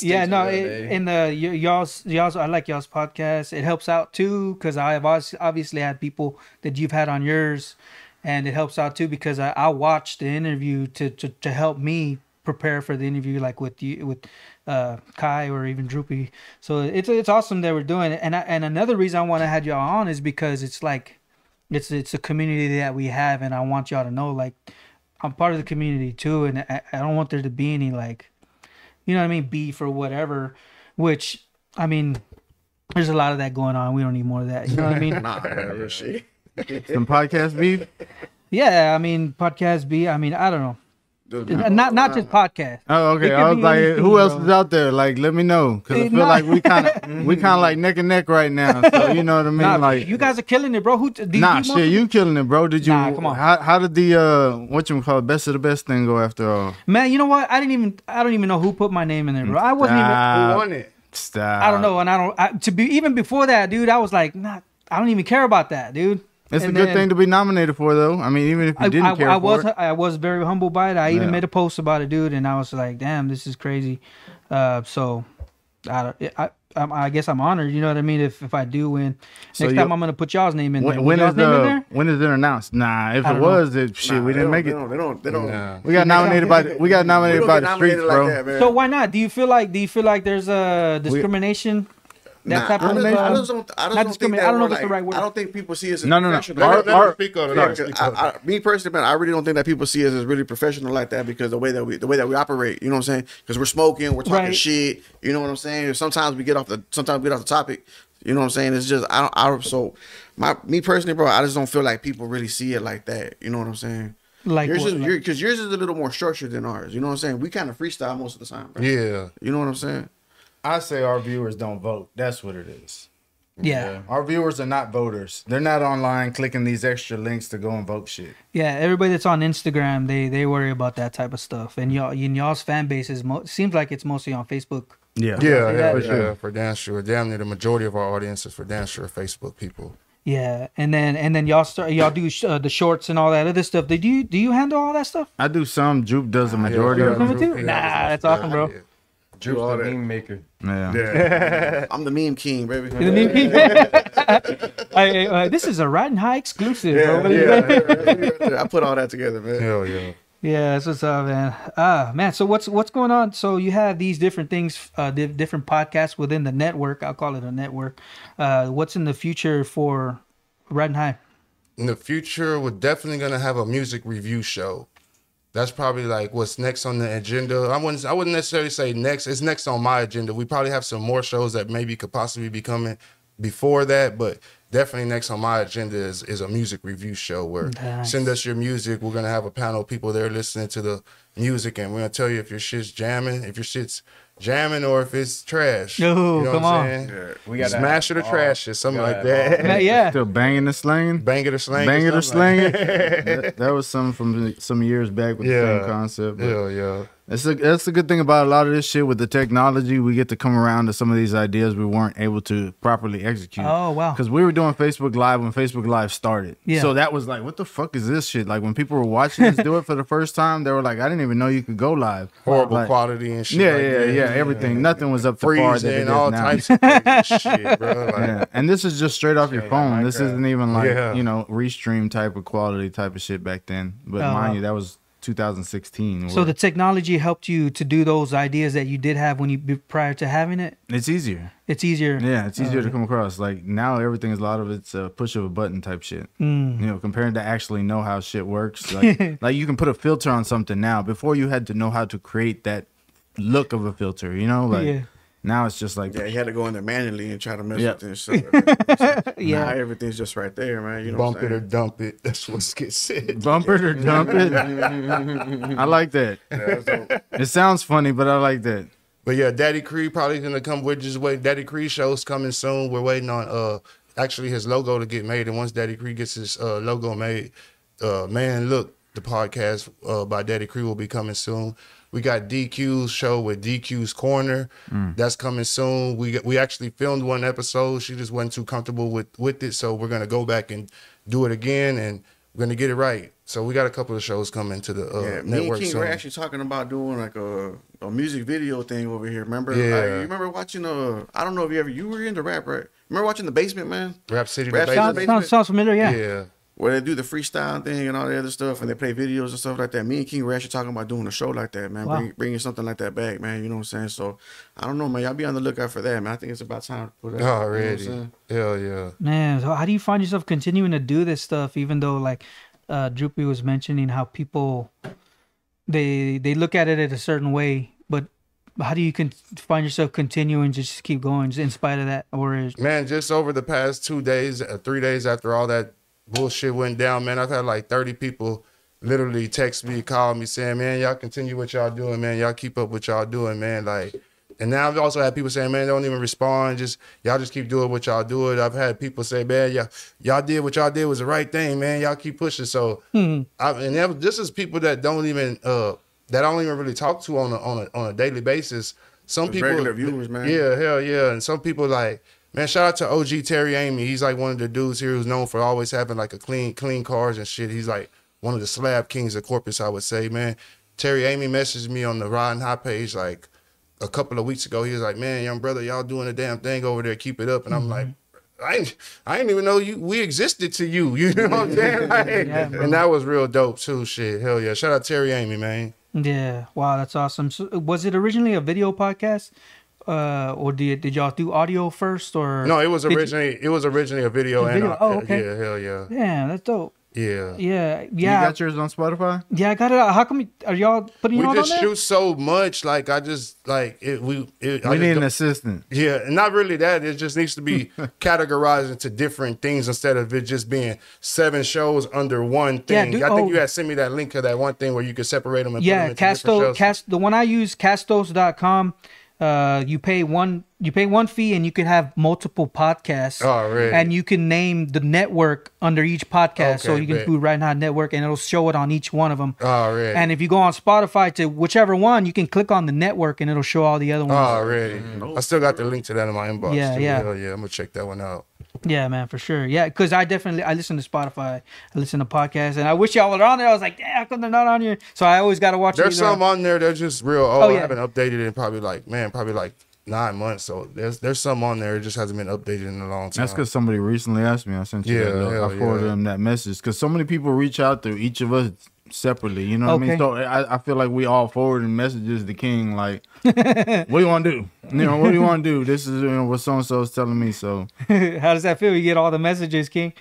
yeah. No, Stitch it, that, in the y'all's y'all's I like y'all's podcast. It helps out too because I have obviously had people that you've had on yours, and it helps out too because I, I watched the interview to, to to help me prepare for the interview, like with you with uh Kai or even Droopy. So it's it's awesome that we're doing it. And I, and another reason I want to have y'all on is because it's like it's it's a community that we have, and I want y'all to know like I'm part of the community too, and I, I don't want there to be any like you know what I mean, beef or whatever. Which I mean, there's a lot of that going on. We don't need more of that. You know what I mean? (laughs) Nah, yeah, real shit. Some podcast beef. Yeah, I mean podcast B. I mean I don't know. Dude, Not not just podcast. Oh, okay. I was like, anything, who else bro. is out there? Like, let me know, cause I feel nah. like we kind of, we kind of like neck and neck right now. So (laughs) you know what I mean? Nah, like, you guys are killing it, bro. Who do nah, shit, you killing it, bro. Did you? Nah, come on. How, how did the uh, what you call it, best of the best thing go after all? Man, you know what? I didn't even I don't even know who put my name in there, bro. I wasn't even Stop. Who won it? Stop. I don't know, and I don't I, to be even before that, dude. I was like, nah, I don't even care about that, dude. It's And a good then thing to be nominated for, though. I mean, even if you I, didn't I, care I for was it. I was very humbled by it. I even Yeah. made a post about it, dude, and I was like, damn, this is crazy. Uh, so I. I, I, I guess I'm honored. You know what I mean? If if I do win, So next you- time I'm gonna put y'all's name in there. When, Was when y'all's name in the there? when is it announced? Nah, if it was, it shit, Nah, we didn't don't- make They it. don't. They don't. They don't. Nah. We got nominated by we got nominated we by the get streets, nominated bro. that. So why not? Do you feel like do you feel like there's a discrimination? That Nah, type I of I just don't. I just don't think that I don't know we're if it's the right word. I don't think people see us as No, no, no. professional. Our- our- speak on it. Yeah, Let him 'cause speak on. I, I, me personally, man, I really don't think that people see us as really professional like that because the way that we the way that we operate, you know what I'm saying? Because we're smoking, we're talking Right. shit, you know what I'm saying? Sometimes we get off the sometimes we get off the topic, you know what I'm saying? It's just I don't I so my me personally, bro, I just don't feel like people really see it like that. You know what I'm saying? Like yours what, is like- because yours is a little more structured than ours. You know what I'm saying? We kind of freestyle most of the time. Bro. Yeah. You know what I'm saying? I say our viewers don't vote. That's what it is. yeah. Our viewers are not voters. They're not online clicking these extra links to go and vote shit. Yeah, everybody that's on Instagram, they they worry about that type of stuff, and y'all, and y'all's fan base is mo- seems like it's mostly on Facebook. Yeah. Yeah, Yeah, yeah, for yeah, sure. for damn sure. Damn near the majority of our audience is for damn sure Facebook people. Yeah, and then and then y'all start y'all do sh- uh, the shorts and all that other stuff. Did you do you handle all that stuff? I do some. Droop does the majority of Come it. in too? yeah, Nah, that's awesome, bro. Yeah. Drew's all the that. meme maker. Yeah. Yeah. (laughs) I'm the meme king, baby. The meme people. I, uh, this is a riding high exclusive. bro. Yeah, What do you yeah. I put all that together, man. Hell yeah. Yeah, that's what's up, man. Ah, man. So what's what's going on? So you have these different things, uh, di- different podcasts within the network. I'll call it a network. Uh, what's in the future for Riding High? In the future, we're definitely gonna have a music review show. That's probably like what's next on the agenda. I wouldn't I wouldn't necessarily say next. It's next on my agenda. We probably have some more shows that maybe could possibly be coming before that, but definitely next on my agenda is, is a music review show where Nice. send us your music. We're gonna have a panel of people there listening to the music and we're gonna tell you if your shit's jamming, if your shit's jamming or if it's trash. No, you know come what on. I'm saying? Yeah. We got Smash it or trash it, something like that. Man, yeah. Still banging the slanging. Bang it or slang Bang it or something like slang it. that, that was some from some years back with the same concept. but- Hell yeah. That's a, that's the good thing about a lot of this shit with the technology. We get to come around to some of these ideas we weren't able to properly execute. Oh wow. Because we were doing Facebook Live when Facebook Live started. Yeah. So that was like, what the fuck is this shit? Like when people were watching us do it for the first time, they were like, I didn't even know you could go live. Horrible Like, quality and shit. Yeah, like yeah, that. yeah, Everything. Nothing was up to par that it all now. types of (laughs) shit, bro. Like, Yeah. And this is just straight off your phone. This isn't even like, Yeah. you know, restream type of quality type of shit back then. But Oh, mind you, that was 2016. So the technology helped you to do those ideas that you did have when you prior to having it. it's easier. It's easier. Yeah, it's easier Oh, to come across. Like now, everything is a lot of it's a push of a button type shit. Mm. You know, compared to actually know how shit works. Like, (laughs) like you can put a filter on something now. Before you had to know how to create that look of a filter. You know, like Yeah. Now it's just like Yeah, he had to go in there manually and try to mess Yeah. with it and stuff. Yeah. Now everything's just right there, man. You know bump what it or dump it. That's what gets said. bump it or dump it. (laughs) I like that. Yeah, It sounds funny, but I like that. But yeah, Daddy Creed probably gonna come. We're just waiting. Daddy Creed show's coming soon. We're waiting on uh actually his logo to get made. And once Daddy Creed gets his uh, logo made, uh man, look, the podcast uh by Daddy Creed will be coming soon. We got DQ's show with DQ's Corner. That's coming soon. We we actually filmed one episode. She just wasn't too comfortable with with it, so we're gonna go back and do it again, and we're gonna get it right. So we got a couple of shows coming to the uh, yeah, me and King soon. were actually talking about doing like a, a music video thing over here. Remember? Yeah. Like, you remember watching uh I don't know if you ever you were into rap, right? Remember watching the basement, man? Rap City, Rap the Sounds, Basement? sounds, sounds familiar. Yeah. yeah. Where they do the freestyle thing and all the other stuff, and they play videos and stuff like that. Me and King were actually talking about doing a show like that, man. Wow. Bring, bringing something like that back, man. You know what I'm saying? So I don't know, man. Y'all be on the lookout for that, man. I think it's about time to put it. out, you know what I'm Hell yeah. Man, so how do you find yourself continuing to do this stuff, even though like uh Droopy was mentioning how people they they look at it at a certain way, but how do you can find yourself continuing to just keep going in spite of that, or is Man, just over the past two days, uh, three days after all that bullshit went down, man, I've had like 30 people literally text me, call me saying, man, y'all continue what y'all doing, man. Y'all keep up what y'all doing, man. Like, and now I've also had people saying, man, don't even respond. Just y'all just keep doing what y'all doing. I've had people say, man, y'all, y'all did what y'all did was the right thing, man. Y'all keep pushing. So, I, and that, this is people that don't even, uh, that I don't even really talk to on a, on a, on a daily basis. Some Just people, regular viewers, man. Yeah, hell yeah. And some people like, man, shout out to OG Terry Amy. He's like one of the dudes here who's known for always having like a clean, clean cars and shit. He's like one of the slab kings of Corpus, I would say, man. Terry Amy messaged me on the Riding High page like a couple of weeks ago. He was like, man, young brother, y'all doing a damn thing over there. Keep it up. And I'm mm-hmm. like, I ain't, I didn't even know you we existed to you. (laughs) You know what I'm saying? Like, Yeah, and that was real dope too. Shit, hell yeah! Shout out Terry Amy, man. yeah? Wow, that's awesome. So, was it originally a video podcast, uh, or did did y'all do audio first, or No, it was Did you- originally it was originally a video A video? uh, Oh, okay. yeah, hell yeah, Yeah, that's dope. yeah. Yeah, yeah You got yours on Spotify? yeah. I got it. How come? you- Are y'all putting it We all just on there? shoot so much, like I just like it. We it, We just need an assistant. Yeah, not really that. It just needs to be (laughs) categorized into different things instead of it just being seven shows under one thing Yeah, thing. dude, I think oh. you had sent me that link to that one thing where you could separate them and yeah, put them into different Casto. Cast, the one I use, Castos.com. Uh, you pay one, you pay one fee, and you can have multiple podcasts. Oh, really? And you can name the network under each podcast, so you can bet. do Right Now Network, and it'll show it on each one of them. Already. And if you go on Spotify to whichever one, you can click on the network, and it'll show all the other ones. Already. I still got the link to that in my inbox. Yeah, too. yeah. Hell yeah. I'm gonna check that one out. Yeah, man, for sure. Yeah, because I definitely I listen to Spotify, I listen to podcasts, and I wish y'all were on there. I was like, yeah, how come they're not on here? So I always got to watch. There's it either- some on there that's just real. Oh, Oh, I haven't updated in probably like man, probably like nine months. So there's there's some on there. It just hasn't been updated in a long time. That's because somebody recently asked me. I sent you Yeah, that. hell I forwarded yeah. them that message because so many people reach out to each of us separately. You know what I mean? So I, I feel like we all forwarding messages to King. Like, (laughs) what do you want to do? You know, what do you want to do? This is you know what so and so is telling me. So (laughs) How does that feel? You get all the messages, King.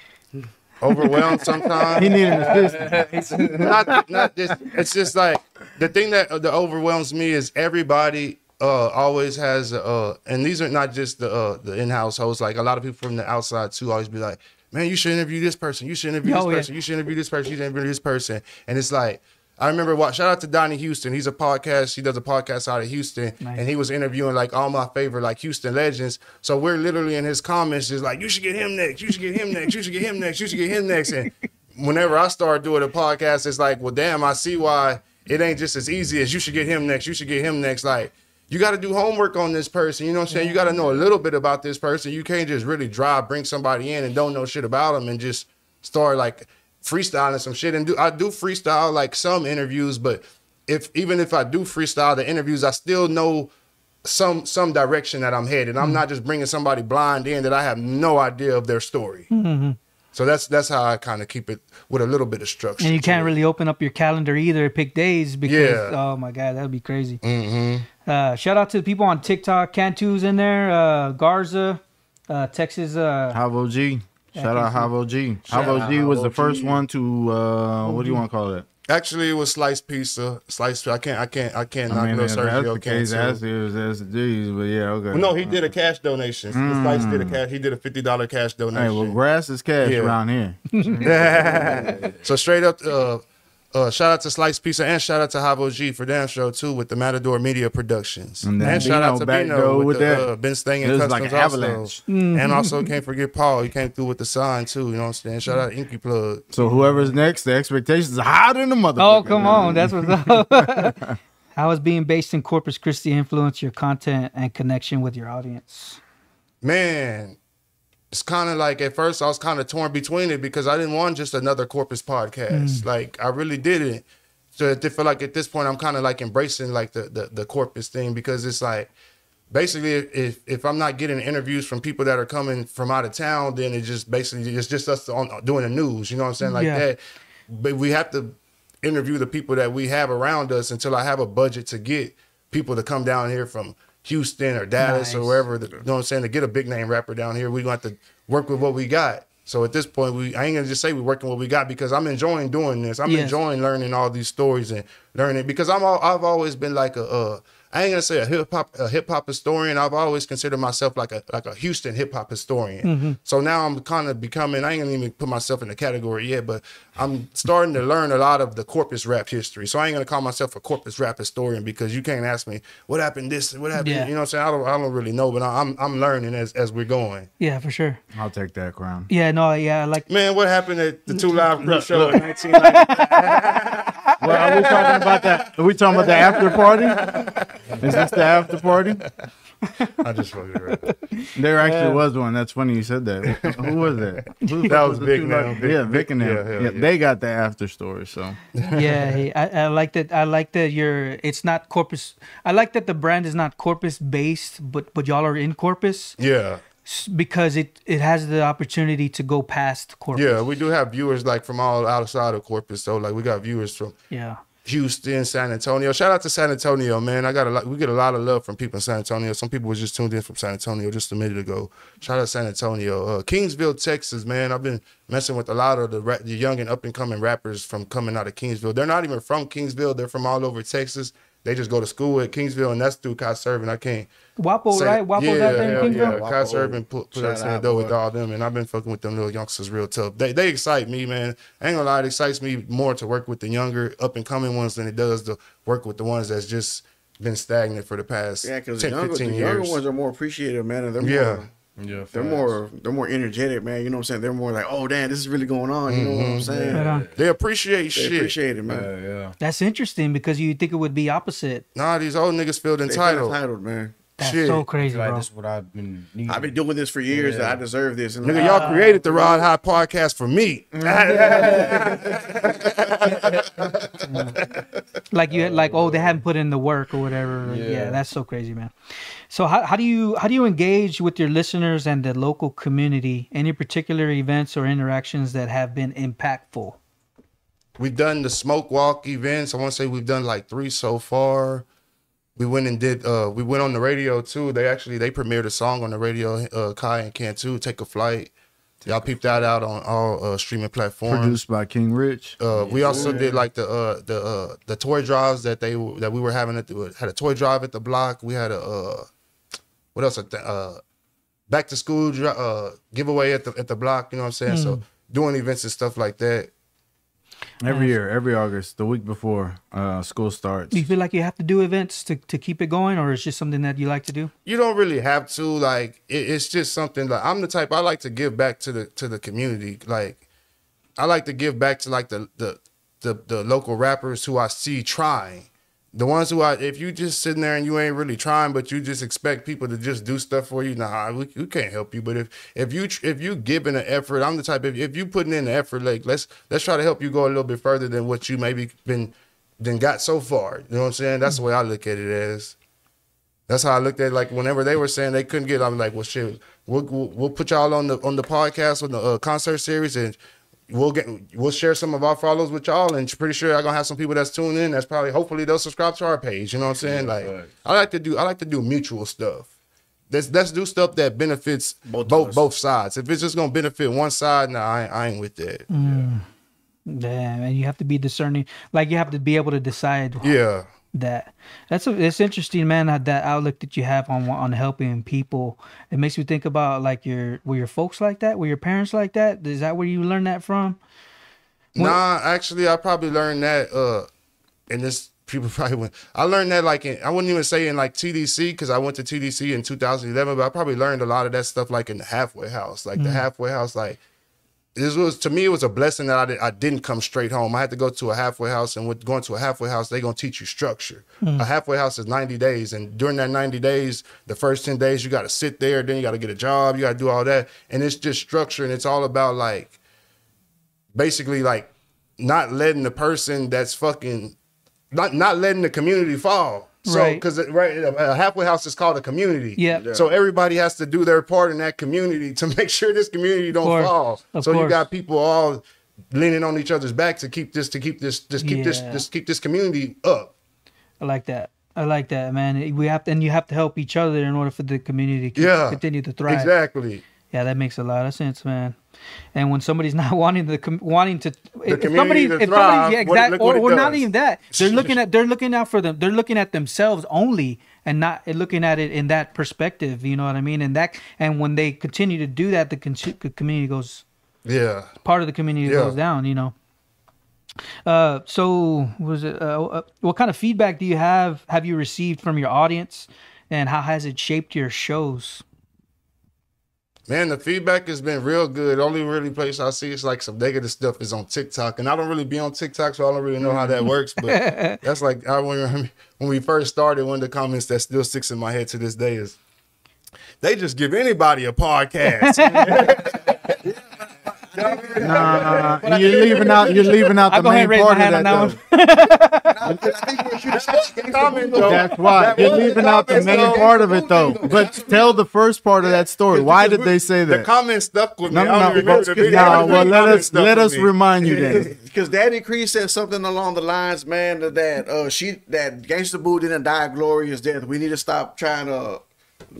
overwhelmed (laughs) sometimes. he needed an assistant. not not this. It's just like the thing that that overwhelms me is everybody uh always has uh and these are not just the uh the in-house hosts like a lot of people from the outside too always be like man you should interview this person you should interview this Oh, yeah. person you should interview this person you should interview this person and it's like I remember what shout out to Donnie Houston. He's a podcast. He does a podcast out of Houston, Nice. and he was interviewing like all my favorite like Houston legends. So we're literally in his comments just like, you should get him next. You should get him next. You should get him next. You should get him next. And whenever I start doing a podcast, it's like, well, damn, I see why it ain't just as easy as you should get him next. You should get him next. Like, you got to do homework on this person. You know what I'm saying? You got to know a little bit about this person. You can't just really drive, bring somebody in and don't know shit about them and just start like freestyling some shit. And do I do freestyle like some interviews, but if even if I do freestyle the interviews, I still know some some direction that I'm headed. I'm not just bringing somebody blind in that I have no idea of their story. So that's that's how I kind of keep it with a little bit of structure. And you can't really open up your calendar either, pick days because Yeah. oh my god, that'd be crazy. Mm-hmm. Uh, shout out to the people on TikTok. Cantu's in there. Uh, Garza, uh, Texas. Uh, Havo G. Shout out thank you. Havo G. Havo G was the first one to uh, what do you want to call it? Actually, it was sliced pizza. Sliced. I can't. I can't. I can't. I mean, no if that's Sergio the case, Cantu. that's it was SGs, but yeah, okay. Well, no, he did a cash donation. Slice did a cash. He did a fifty dollar cash donation. Hey, well, grass is cash Yeah. around here. (laughs) (laughs) so straight up, uh, uh, shout out to Slice Pizza and shout out to Havo G for damn show too with the Matador Media Productions. And And, shout out to Bino with, with the, that. Uh, Ben Stang It and was like Customs an also. avalanche. And also can't forget Paul. He came through with the sign too. You know what I'm saying? Shout out Inky Plug. So whoever's next, the expectations are higher than the mother. oh come on, that's what's up. (laughs) How has being based in Corpus Christi influence your content and connection with your audience? man, it's kind of like at first I was kind of torn between it because I didn't want just another Corpus podcast. Mm. Like I really didn't. So I feel like at this point I'm kind of like embracing like the, the the Corpus thing because it's like basically if if I'm not getting interviews from people that are coming from out of town, then it just basically it's just us on doing the news. You know what I'm saying? Like Yeah. that. But we have to interview the people that we have around us until I have a budget to get people to come down here from Houston or Dallas or wherever. The, you know what I'm saying? To get a big name rapper down here, we gonna have to work with what we got. So at this point, we I ain't gonna just say we're working what we got because I'm enjoying doing this. I'm Yes. enjoying learning all these stories and learning because I'm all, I've always been like a uh, I ain't gonna say a hip hop a hip hop historian. I've always considered myself like a like a Houston hip hop historian. Mm-hmm. So now I'm kind of becoming. I ain't gonna even put myself in the category yet, but I'm starting to learn a lot of the corpus rap history. So I ain't gonna call myself a corpus rap historian because you can't ask me what happened this, what happened. Yeah. You know what I'm saying? I don't I don't really know, but I'm I'm learning as as we're going. Yeah, for sure. I'll take that crown. Yeah, no, yeah, like Man, what happened at the two live crew show in (laughs) 1990? (laughs) Well, are we talking about that? Are we talking about the after party? Is this the after party? I just fucking around. There actually was one. That's funny you said that. Who was that? (laughs) Who That fuck was the Vic now. Vic- yeah, Vic- Vic and them. yeah, hell Yeah, yeah. they got the after story. So yeah, hey, I, I like that. I like that you're. It's not corpus. I like that the brand is not corpus based, but but y'all are in corpus Yeah. Because it it has the opportunity to go past corpus. Yeah, we do have viewers like from all outside of Corpus. So like we got viewers from yeah. Houston, San Antonio. Shout out to San Antonio, man. I got a lot. We get a lot of love from people in San Antonio. Some people was just tuned in from San Antonio just a minute ago. Shout out to San Antonio, uh, Kingsville, Texas, man. I've been messing with a lot of the, the young and up and coming rappers from coming out of Kingsville. They're not even from Kingsville. They're from all over Texas. They just go to school at Kingsville, and that's through Kyservin. I can't Wapo, say- right? Wapo's yeah, out there in Kingsville. Yeah, Wapo. Kyservin put, put Shout us in the door with all them, and I've been fucking with them little youngsters real tough. They they excite me, man. I ain't gonna lie, it excites me more to work with the younger, up and coming ones than it does to work with the ones that's just been stagnant for the past Yeah, because the 10, younger, the 15 younger years. ones are more appreciative, man, and they're more Yeah, they're more they're more energetic, man. You know what I'm saying? They're more like, oh damn, this is really going on. You know what I'm mm-hmm. saying? Right on. They appreciate They shit. appreciate it, man. Yeah, yeah. That's interesting because you think it would be opposite. Nah, these old niggas feel They feel entitled. entitled, man. That's Shit. so crazy, like bro. this is what I've been needing. I've been doing this for years. Yeah. I deserve this. And Nigga, y'all created the Riding High podcast for me. (laughs) like you like oh they oh. haven't put in the work or whatever yeah. Yeah. that's so crazy man so how, how do you how do you engage with your listeners and the local community any particular events or interactions that have been impactful We've done the smoke walk events. I want to say we've done like three so far. We went and did. uh We went on the radio too. They actually they premiered a song on the radio. Uh, Kai and Cantu take a flight. Y'all peeped that out on all uh, streaming platforms. produced by King Rich. Uh, we also did like the uh, the uh, the toy drives that they that we were having at the, had a toy drive at the block. We had a uh, what else? A th- uh, back to school uh, giveaway at the at the block. You know what I'm saying? So doing events and stuff like that. Every year, every August, the week before uh, school starts. do you feel like you have to do events to, to keep it going or it's just something that you like to do? You don't really have to like it, it's just something like i'm the type i like to give back to the to the community. Like i like to give back to like the the the, the local rappers who i see trying the ones who I, if you just sitting there and you ain't really trying, but you just expect people to just do stuff for you, nah, we, we can't help you. But if if you if you giving an effort, I'm the type. If, if you putting in the effort, like let's let's try to help you go a little bit further than what you maybe been then got so far. You know what I'm saying? That's the way I look at it as. That's how I looked at it. Like whenever they were saying they couldn't get, I'm like, well, shit, we'll we'll, we'll put y'all on the on the podcast on the uh, concert series, and we'll get we'll share some of our follows with y'all. And pretty sure I'm gonna have some people that's tuned in. That's probably hopefully they'll subscribe to our page. You know what I'm saying? Like facts. I like to do I like to do mutual stuff. Let's let's do stuff that benefits Both both both, sides. If it's just gonna benefit one side, nah, I, ain't- I ain't with that. Mm. Damn, and you have to be discerning like you have to be able to decide Yeah. That that's a, it's interesting man that, outlook that you have on on helping people it makes me think about like your were your folks like that were your parents like that is that where you learned that from Nah, actually, I probably learned that. Uh, and this people (laughs) probably went. I learned that like in, I wouldn't even say in like TDC because I went to TDC in 2011, but I probably learned a lot of that stuff like in the halfway house. Like the halfway house, like this was to me it was a blessing that I did, I didn't come straight home. I had to go to a halfway house, and with going to a halfway house, they're gonna teach you structure. Hmm. A halfway house is 90 days, and during that 90 days, the first 10 days you got to sit there, then you got to get a job, you got to do all that, and it's just structure, and it's all about like basically like not letting the person that's fucking not not letting the community fall. So, Right. because right, a halfway house is called a community. Yeah. So everybody has to do their part in that community to (laughs) make sure this community don't course. fall. Of so you got people all leaning on each other's back to keep this to keep this just keep this just keep this community up. i like that i like that man we have to and you have to help each other in order for the community to Yeah. continue to thrive Exactly. Yeah, that makes a lot of sense, man. And when somebody's (laughs) not wanting the com- wanting to, if somebody, to if thrive, somebody, yeah, look or, or not even that, they're (laughs) looking at they're looking out for them. They're looking at themselves only, and not looking at it in that perspective. You know what I mean? And that, and when they continue to do that, the community goes Yeah. part of the community Yeah. goes down. You know. Uh, so was it? Uh, uh, what kind of feedback do you have? Have you received from your audience, and how has it shaped your shows? Man, the feedback has been real good. The only really place I see is like some negative stuff is on TikTok, and I don't really be on TikTok, so I don't really know how that works. But (laughs) that's like I remember (laughs) when we first started. One of the comments that still sticks in my head to this day is, "They just give anybody a podcast." (laughs) Nah, you're leaving out. You're leaving out the main and raise my part of hand that. though. one. (laughs) Comment, though. That's why you're leaving out the main part of it though. But tell the first part of that story. Why did they say that? The that? comment stuck with No, me. no, I don't no. remember the video. Nah, well, let us let us remind you then. (laughs) Because Daddy Cree said something along the lines, man, that, that uh she that Gangsta Boo didn't die a glorious death. We need to stop trying to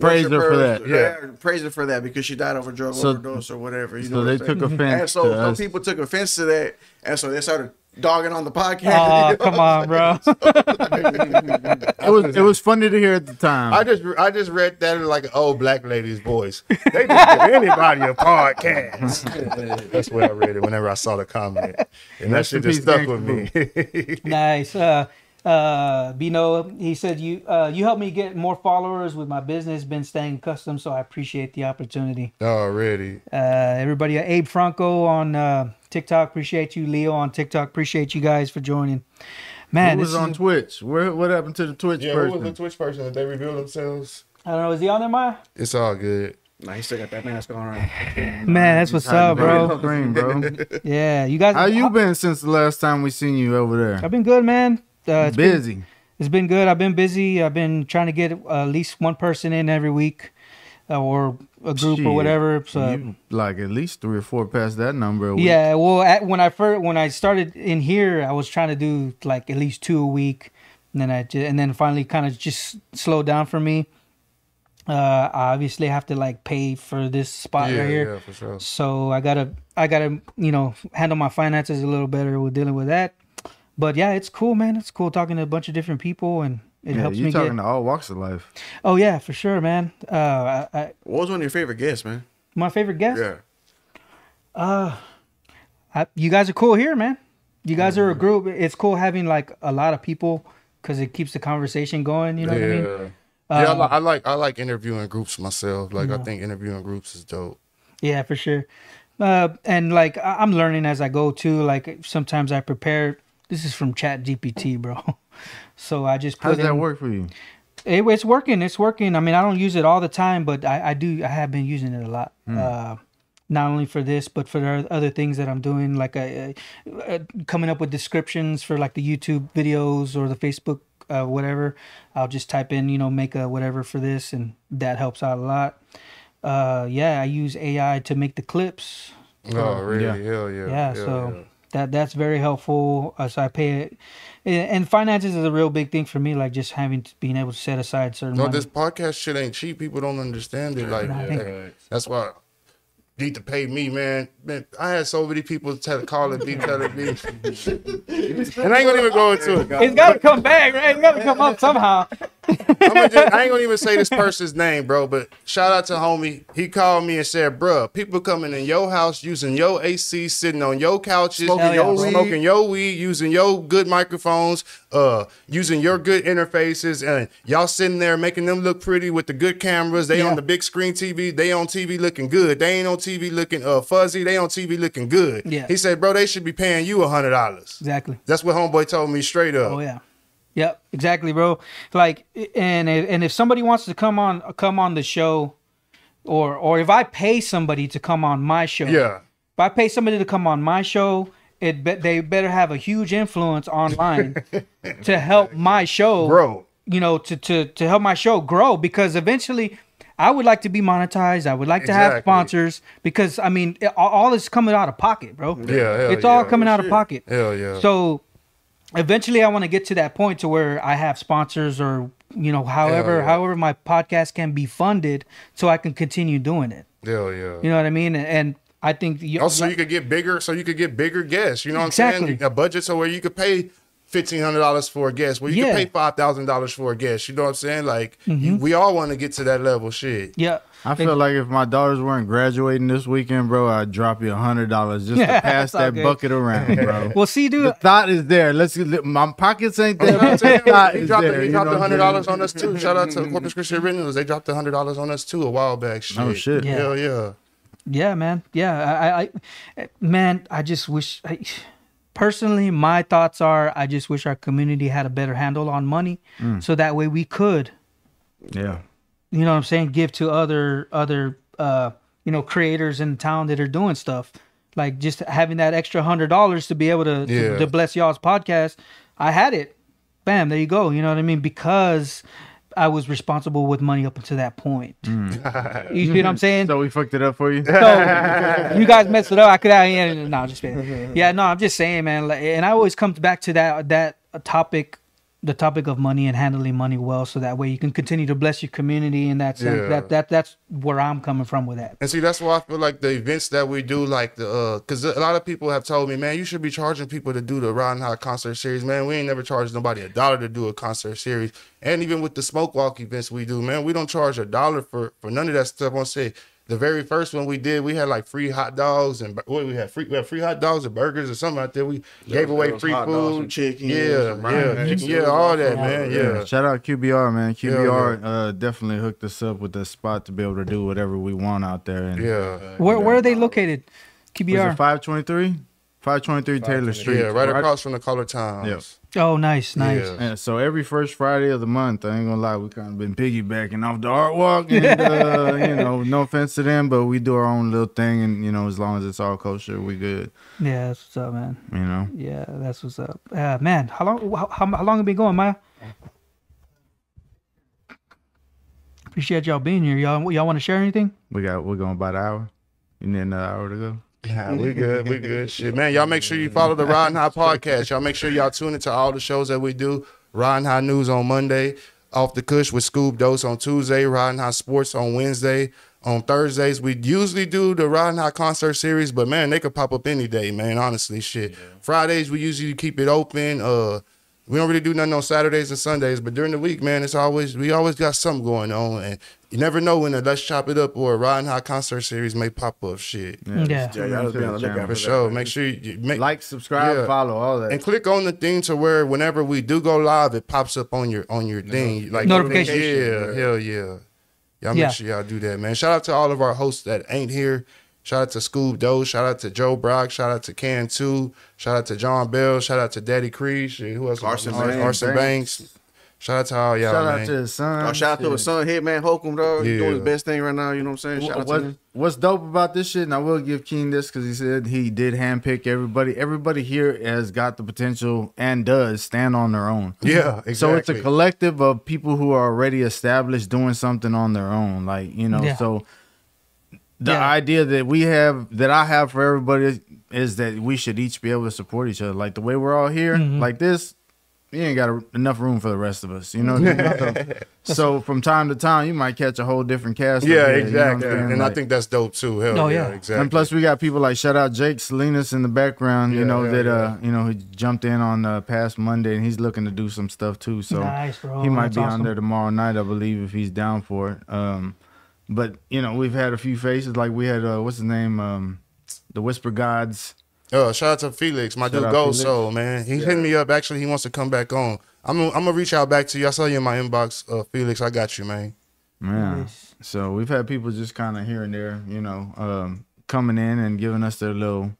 Praise her for that, Yeah, praise her for that because she died of a drug So- overdose or whatever. You so know they I'm took saying? offense And so to some us. people took offense to that, and so they started dogging on the podcast. Oh, (laughs) you know come what I'm on, bro. It was it was funny to hear at the time. I just I just read that in like an old black lady's voice. They just give (laughs) anybody a podcast. (laughs) That's where I read it whenever I saw the comment, and that shit just stuck with me. nice. Uh, uh, Bino, he said you uh, you helped me get more followers with my business. Been staying custom, so I appreciate the opportunity. Already, Uh, everybody, uh, Abe Franco on uh, TikTok, appreciate you. Leo on TikTok, appreciate you guys for joining. Man, Who this was on is, Twitch? Where what happened to the Twitch yeah. Who was person? the Twitch person that they revealed themselves? I don't know, is he on there, Maya? It's all good. Nah, he still got that mask on. Right? (laughs) Man, that's what's up, bro. Screen, bro. (laughs) Yeah, you guys. How you been since the last time we seen you over there? I've been good, man. Uh, it's been- Busy. It's been good. I've been busy. I've been trying to get at least one person in every week, uh, or a group Shit. or whatever. So You, like at least three or four past that number. a week. yeah, well, at, when I first when I started in here, I was trying to do like at least two a week, and then I and then finally kind of just slowed down for me. Uh, I obviously have to like pay for this spot yeah, right here. yeah, for sure. So I gotta, I gotta, you know, handle my finances a little better with dealing with that. But yeah, it's cool, man. It's cool talking to a bunch of different people, and it Yeah, helps you me talking get. to all walks of life. Oh yeah, for sure, man. Uh, I, I, What was one of your favorite guests, man? my favorite guest. Yeah. Uh, I, you guys are cool here, man. You guys are a group. It's cool having like a lot of people because it keeps the conversation going. You know what I mean? yeah. yeah, I, li- I like I like interviewing groups myself. Like I think interviewing groups is dope. Yeah, for sure. Uh, and like I- I'm learning as I go too. Like sometimes I prepare. This is from Chat GPT, bro. (laughs) So I just How put does that work for you? It, it's working. It's working. I mean, I don't use it all the time, but I, I do. I have been using it a lot. Uh, not only for this, but for other things that I'm doing, like uh, uh, coming up with descriptions for like the YouTube videos or the Facebook, uh, whatever. I'll just type in, you know, make a whatever for this, and that helps out a lot. Uh, yeah, I use AI to make the clips. Oh, really? yeah. Hell yeah. Yeah, Hell so yeah. That that's very helpful. Uh, so I pay it, and and finances is a real big thing for me. Like just having to, being able to set aside certain. No, money. this podcast shit ain't cheap. People don't understand it. Like I think- that- that's why need to pay me, man. Man, I had so many people tell call calling me, telling me, (laughs) and I ain't gonna even go into it. It's got to come back, right? It's got to come up somehow. Just, I ain't gonna even say this person's name, bro. But shout out to homie. He called me and said, "Bruh, people coming in your house using your AC, sitting on your couches, Smoking Hell your yeah. weed. smoking your weed, using your good microphones, uh, using your good interfaces, and y'all sitting there making them look pretty with the good cameras. They Yeah. on the big screen TV. They on TV looking good. They ain't on TV looking uh fuzzy. They on TV looking good. Yeah. He said, bro, they should be paying you a hundred dollars. Exactly. That's what homeboy told me straight up. Oh yeah. Yep. Exactly, bro. Like, and and if somebody wants to come on come on the show, or or if I pay somebody to come on my show, yeah. If I pay somebody to come on my show, it be, they better have a huge influence online (laughs) to help my show Bro. You know, to to to help my show grow because eventually. I would like to be monetized. I would like to have sponsors because I mean, it, all, all is coming out of pocket, bro. Yeah, it's all yeah. coming out of pocket. Hell yeah. So eventually I want to get to that point to where I have sponsors or you know however yeah. however my podcast can be funded so I can continue doing it. Hell yeah. You know what I mean? And, I think you, Also, you could get bigger, so you could get bigger guests. You know what I'm Exactly. saying? A budget so where you could pay fifteen hundred dollars for a guest, Well, you Yeah. Mm-hmm. pay five thousand dollars for a guest. You know what I'm saying? Like you, we all want to get to that level. Shit. yeah. I feel like if my daughters weren't graduating this weekend, bro, I'd drop you a hundred dollars just to (laughs) pass that good. bucket around, bro. (laughs) Well, see, dude, the dude. thought is there. Let's get my pockets ain't there. You I'm but the saying? thought He is dropped, there, he dropped know what I'm hundred dollars on us too. Shout out to Corpus Christi Originals. They dropped hundred dollars on us too a while back. Shit. Oh, shit. Yeah. Hell yeah. Yeah, man. Yeah, I, I, I man, I just wish. I, personally, my thoughts are, I just wish our community had a better handle on money, Mm. so that way we could, Yeah. you know, what I'm saying, give to other other, uh, you know, creators in town that are doing stuff. Like just having that extra hundred dollars to be able to, to to bless y'all's podcast. I had it. Bam, there you go. You know what I mean? Because I was responsible with money up until that point. Mm. You see what I'm saying? So we fucked it up for you. So you guys messed it up. I could have. Yeah, no, I'm just kidding. Yeah, no, I'm just saying, man. Like, and I always come back to that that topic, the topic of money and handling money well, so that way you can continue to bless your community. And that's Yeah. that that that's where I'm coming from with that. And see, that's why I feel like the events that we do, like the, uh, cause a lot of people have told me, man, you should be charging people to do the Riding High concert series, man. We ain't never charged nobody a dollar to do a concert series. And even with the smoke walk events we do, man, we don't charge a dollar for, for none of that stuff. To say the very first one we did, we had like free hot dogs and what we had free, we had free hot dogs and burgers or something out there. We gave away free hot dogs, some food, chicken, yeah, some yeah, eggs, yeah, it all all that, man, all- yeah. Shout out QBR, man. QBR yeah. uh, definitely hooked us up with the spot to be able to do whatever we want out there. And Yeah, Where where are they located? QBR. 523? 523 Taylor Street. yeah, right across from the Caller-Times. Yep. Oh, nice, nice. Yeah. Yeah, so every first Friday of the month, I ain't gonna lie, we kind of been piggybacking off the art walk, and uh, (laughs) you know, no offense to them, but we do our own little thing, and you know, as long as it's all kosher, we good. Yeah, that's what's up, man. You know, Yeah, that's what's up. Uh, man, how long how, how, how long have been going, Maya? Appreciate y'all being here. Y'all y'all want to share anything? we got we're going about an hour. You need another hour to go. Yeah, we (laughs) good. We good. Shit, man. Y'all make sure you follow the Riding High podcast. Y'all make sure y'all tune into all the shows that we do. Riding High News on Monday, Off the Cush with Scoop Dose on Tuesday, Riding High Sports on Wednesday. On Thursdays, we usually do the Riding High concert series, but man, they could pop up any day, man. Honestly, shit. Fridays we usually keep it open. Uh, we don't really do nothing on Saturdays and Sundays, but during the week, man, it's always we always got something going on, and you never know when a Let's Chop It Up or a Riding High concert series may pop up. Shit. Yeah. Yeah, y'all be on the lookout For for sure. Make sure you make Like, subscribe, Yeah. follow, all that. and click on the thing to where whenever we do go live, it pops up on your on your thing. Like Notification. Yeah, hell yeah. Y'all Yeah. make sure y'all do that, man. Shout out to all of our hosts that ain't here. Shout out to Scoob Doe. Shout out to Joe Brock. Shout out to Can Two. Shout out to John Bell. Shout out to Daddy Creed. Who else? Arson Arson, Banks. Arson Banks. Shout out to all y'all, Shout man. out to his son. Oh, shout out to his son, Hitman Holcomb, dog. He's doing his best thing right now. You know what I'm saying? Shout out what, him. what's dope about this shit, and I will give King this because he said he did handpick everybody. Everybody here has got the potential and does stand on their own. yeah, exactly. So it's a collective of people who are already established doing something on their own. Like, you know, Yeah. so the Yeah. idea that we have that I have for everybody is, is that we should each be able to support each other. Like the way we're all here, Mm-hmm. like this, you ain't got a, enough room for the rest of us. You know what I mean? So, so from time to time, you might catch a whole different cast. yeah, up here, you know what I'm exactly. and I think that's dope too. Hell Oh, yeah, yeah. exactly. and plus, we got people like shout out Jake Salinas in the background. you know yeah, that yeah. uh, you know he jumped in on uh, past Monday, and he's looking to do some stuff too. So Nice, bro. he might That's be awesome. on there tomorrow night, I believe, if he's down for it. Um, but you know, we've had a few faces like we had uh, what's his name, um, the Whisper Gods. Uh, shout out to Felix, my Shout dude out Gold Felix. Soul, man. He's hitting me up. Actually, he wants to come back on. I'm gonna, I'm gonna reach out back to you. I saw you in my inbox, uh, Felix. I got you, man. Yeah. Nice. So we've had people just kind of here and there, you know, um, coming in and giving us their little.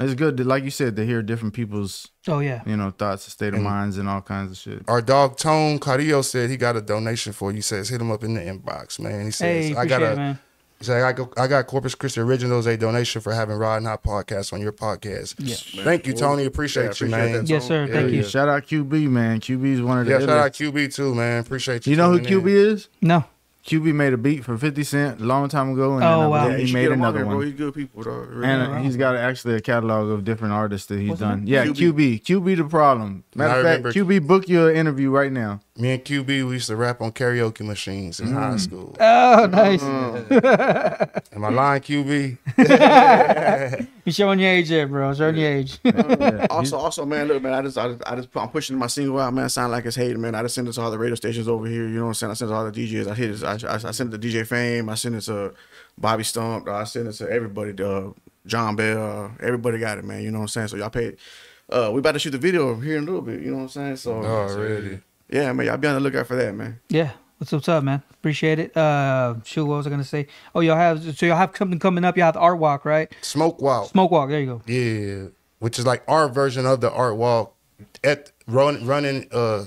It's good, to, like you said, to hear different people's, Oh yeah. you know, thoughts, state of minds, and all kinds of shit. Our dog Tone Carrillo said he got a donation for you. He says hit him up in the inbox, man. He says Hey, I got it, a. man. He said I got I got Corpus Christi Originals a donation for having Riding High podcast on your podcast. Yeah. Thank you, Tony. Appreciate Yeah, you, appreciate man. that, Yes, sir. Thank yeah. you. Shout out QB, man. QB is one of the. Yeah, shout out QB too, man. Appreciate you. You know who QB in. is? No. QB made a beat for 50 Cent a long time ago, and Oh, then wow. Yeah, he made get him on another there, bro. one. He's good people, dog. Really. And he's got actually a catalog of different artists that he's What's done. Yeah, QB. QB. QB the problem. Matter of fact, remember- QB book you an interview right now. Me and QB, we used to rap on karaoke machines in high school. Oh, nice. Am I lying, QB? (laughs) You're showing your age there, bro. Showing your age. (laughs) Also, also, man, look, man, I just, I just, I just, I'm pushing my single out, man. Sound like it's hating, man. I just send it to all the radio stations over here. You know what I'm saying? I send it to all the DJs. I hit it. I, I, I send it to DJ Fame. I send it to Bobby Stump. I send it to everybody. Uh, John Bell. Uh, everybody got it, man. You know what I'm saying? So y'all pay. Uh, we about to shoot the video here in a little bit. You know what I'm saying? So, Already. Yeah, man, y'all be on the lookout for that, man. yeah. What's, what's up, man? Appreciate it. Uh, shoot, what was I gonna say? Oh, y'all have so y'all have something coming up. Y'all have the art walk, right? Smoke Walk. Smoke walk. There you go. Yeah, which is like our version of the art walk at run, running uh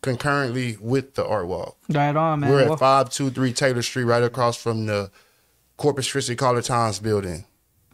concurrently with the art walk. Right on, man. We're Well, at five two three Taylor Street, right across from the Corpus Christi Caller-Times building.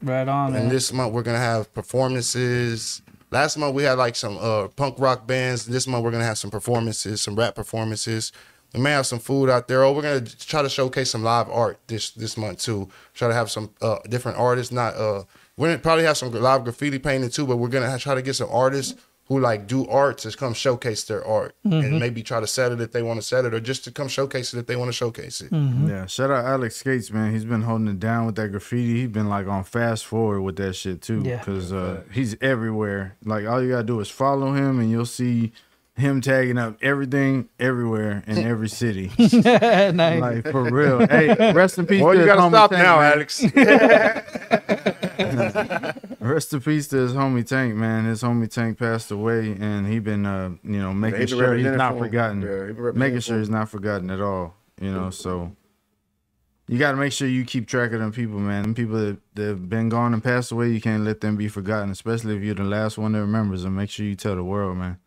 right on, man. And this month we're gonna have performances. Last month we had like some uh punk rock bands. This month we're gonna have some performances, some rap performances. We may have some food out there. Oh, we're gonna try to showcase some live art this this month too. Try to have some uh different artists. Not uh we're gonna probably have some live graffiti painting too, but we're gonna try to get some artists who like do art to come showcase their art and maybe try to set it if they want to set it or just to come showcase it if they want to showcase it. Yeah, shout out Alex Skates, man. He's been holding it down with that graffiti. He's been like on fast forward with that shit too. Yeah. Cause uh, he's everywhere. Like all you gotta do is follow him, and you'll see him tagging up everything, everywhere, in (laughs) every city. (laughs) nice. like for real. Hey, rest in peace. Well, to you gotta homie stop Tank, now, man. Alex. (laughs) Rest in peace to his homie Tank, man. His homie Tank passed away, and he been, uh, you know, making he sure he's not for forgotten. Yeah, he making sure him. he's not forgotten at all. You know, so you got to make sure you keep track of them people, man. Them people that that have been gone and passed away, you can't let them be forgotten, especially if you're the last one that remembers them. Make sure you tell the world, man.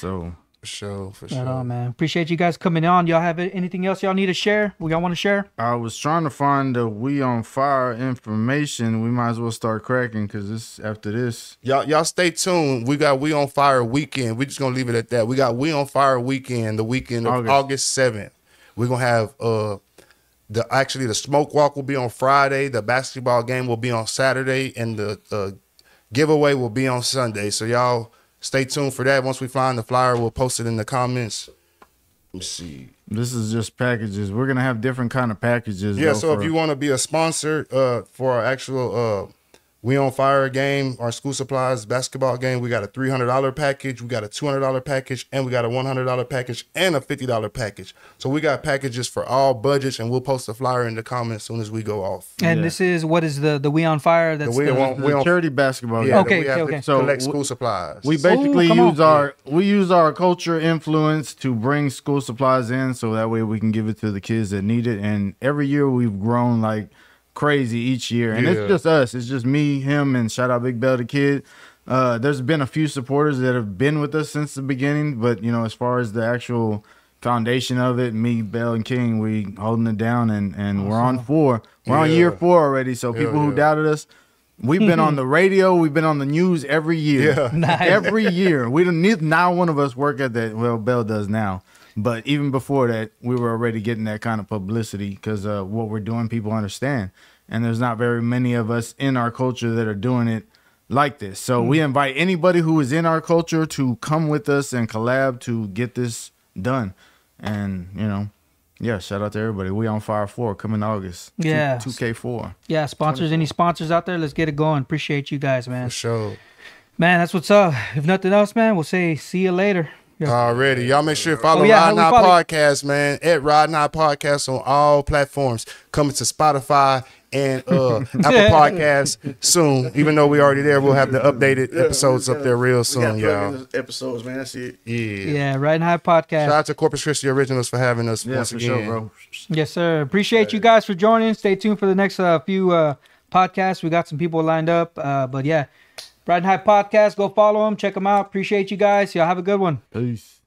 So for sure, for Right sure. on, man. Appreciate you guys coming on. Y'all have anything else y'all need to share? We y'all want to share? I was trying to find the We on Fire information. We might as well start cracking because this after this. Y'all, y'all stay tuned. We got We on Fire weekend. We just gonna leave it at that. We got We on Fire weekend, the weekend of August. August seventh. We're gonna have uh the actually the smoke walk will be on Friday. The basketball game will be on Saturday, and the uh, giveaway will be on Sunday. So y'all stay tuned for that. Once we find the flyer, we'll post it in the comments. Let me see. This is just packages. We're gonna have different kind of packages. Yeah, though, so if you want to be a sponsor uh, for our actual uh, We on Fire game, our school supplies basketball game, we got a three hundred dollar package, we got a two hundred dollar package, and we got a one hundred dollar package and a fifty dollar package. So we got packages for all budgets, and we'll post the flyer in the comments as soon as we go off. And Yeah. this is what is the the We on Fire? That's We the, on- the we on- charity basketball. Yeah, game. Okay, we have okay, to okay. So collect school supplies. We basically come on. use our we use our culture influence to bring school supplies in, so that way we can give it to the kids that need it. And every year we've grown like crazy each year, and Yeah. it's just us. It's just me, him, and shout out Big Bell the kid. Uh, there's been a few supporters that have been with us since the beginning, but you know, as far as the actual foundation of it, me, Bell, and King, we holding it down, and and we're on four. We're on year four already. So Hell people who doubted us. We've been on the (laughs) radio. We've been on the news every year. Yeah. (laughs) Nice. Every year. We don't need not one of us work at that. Well, Bell does now, but even before that, we were already getting that kind of publicity because uh, what we're doing, people understand, and there's not very many of us in our culture that are doing it like this. So we invite anybody who is in our culture to come with us and collab to get this done. And you know, yeah, shout out to everybody. We on Fire Four coming August. Yeah. two K four. yeah sponsors. Any sponsors out there? Let's get it going. Appreciate you guys, man. for sure. Man, that's what's up. If nothing else, man, we'll say see you later. Yeah. Already. Y'all make sure to follow Oh, yeah, how Rod we follow- Podcast, man. At Riding High Podcast on all platforms. Coming to Spotify and uh, (laughs) Apple Podcasts soon. Even though we already there, we'll have the updated episodes up there real We got soon, plug y'all. episodes, man. That's it. Yeah. Yeah, Riding High podcast. Shout out to Corpus Christi Originals for having us Yeah, once for again. sure, bro. Yes, sir. Appreciate you guys for joining. Stay tuned for the next uh, few uh, podcasts. We got some people lined up. Uh, but yeah, Riding High Podcast. Go follow them. Check them out. Appreciate you guys. Y'all have a good one. Peace.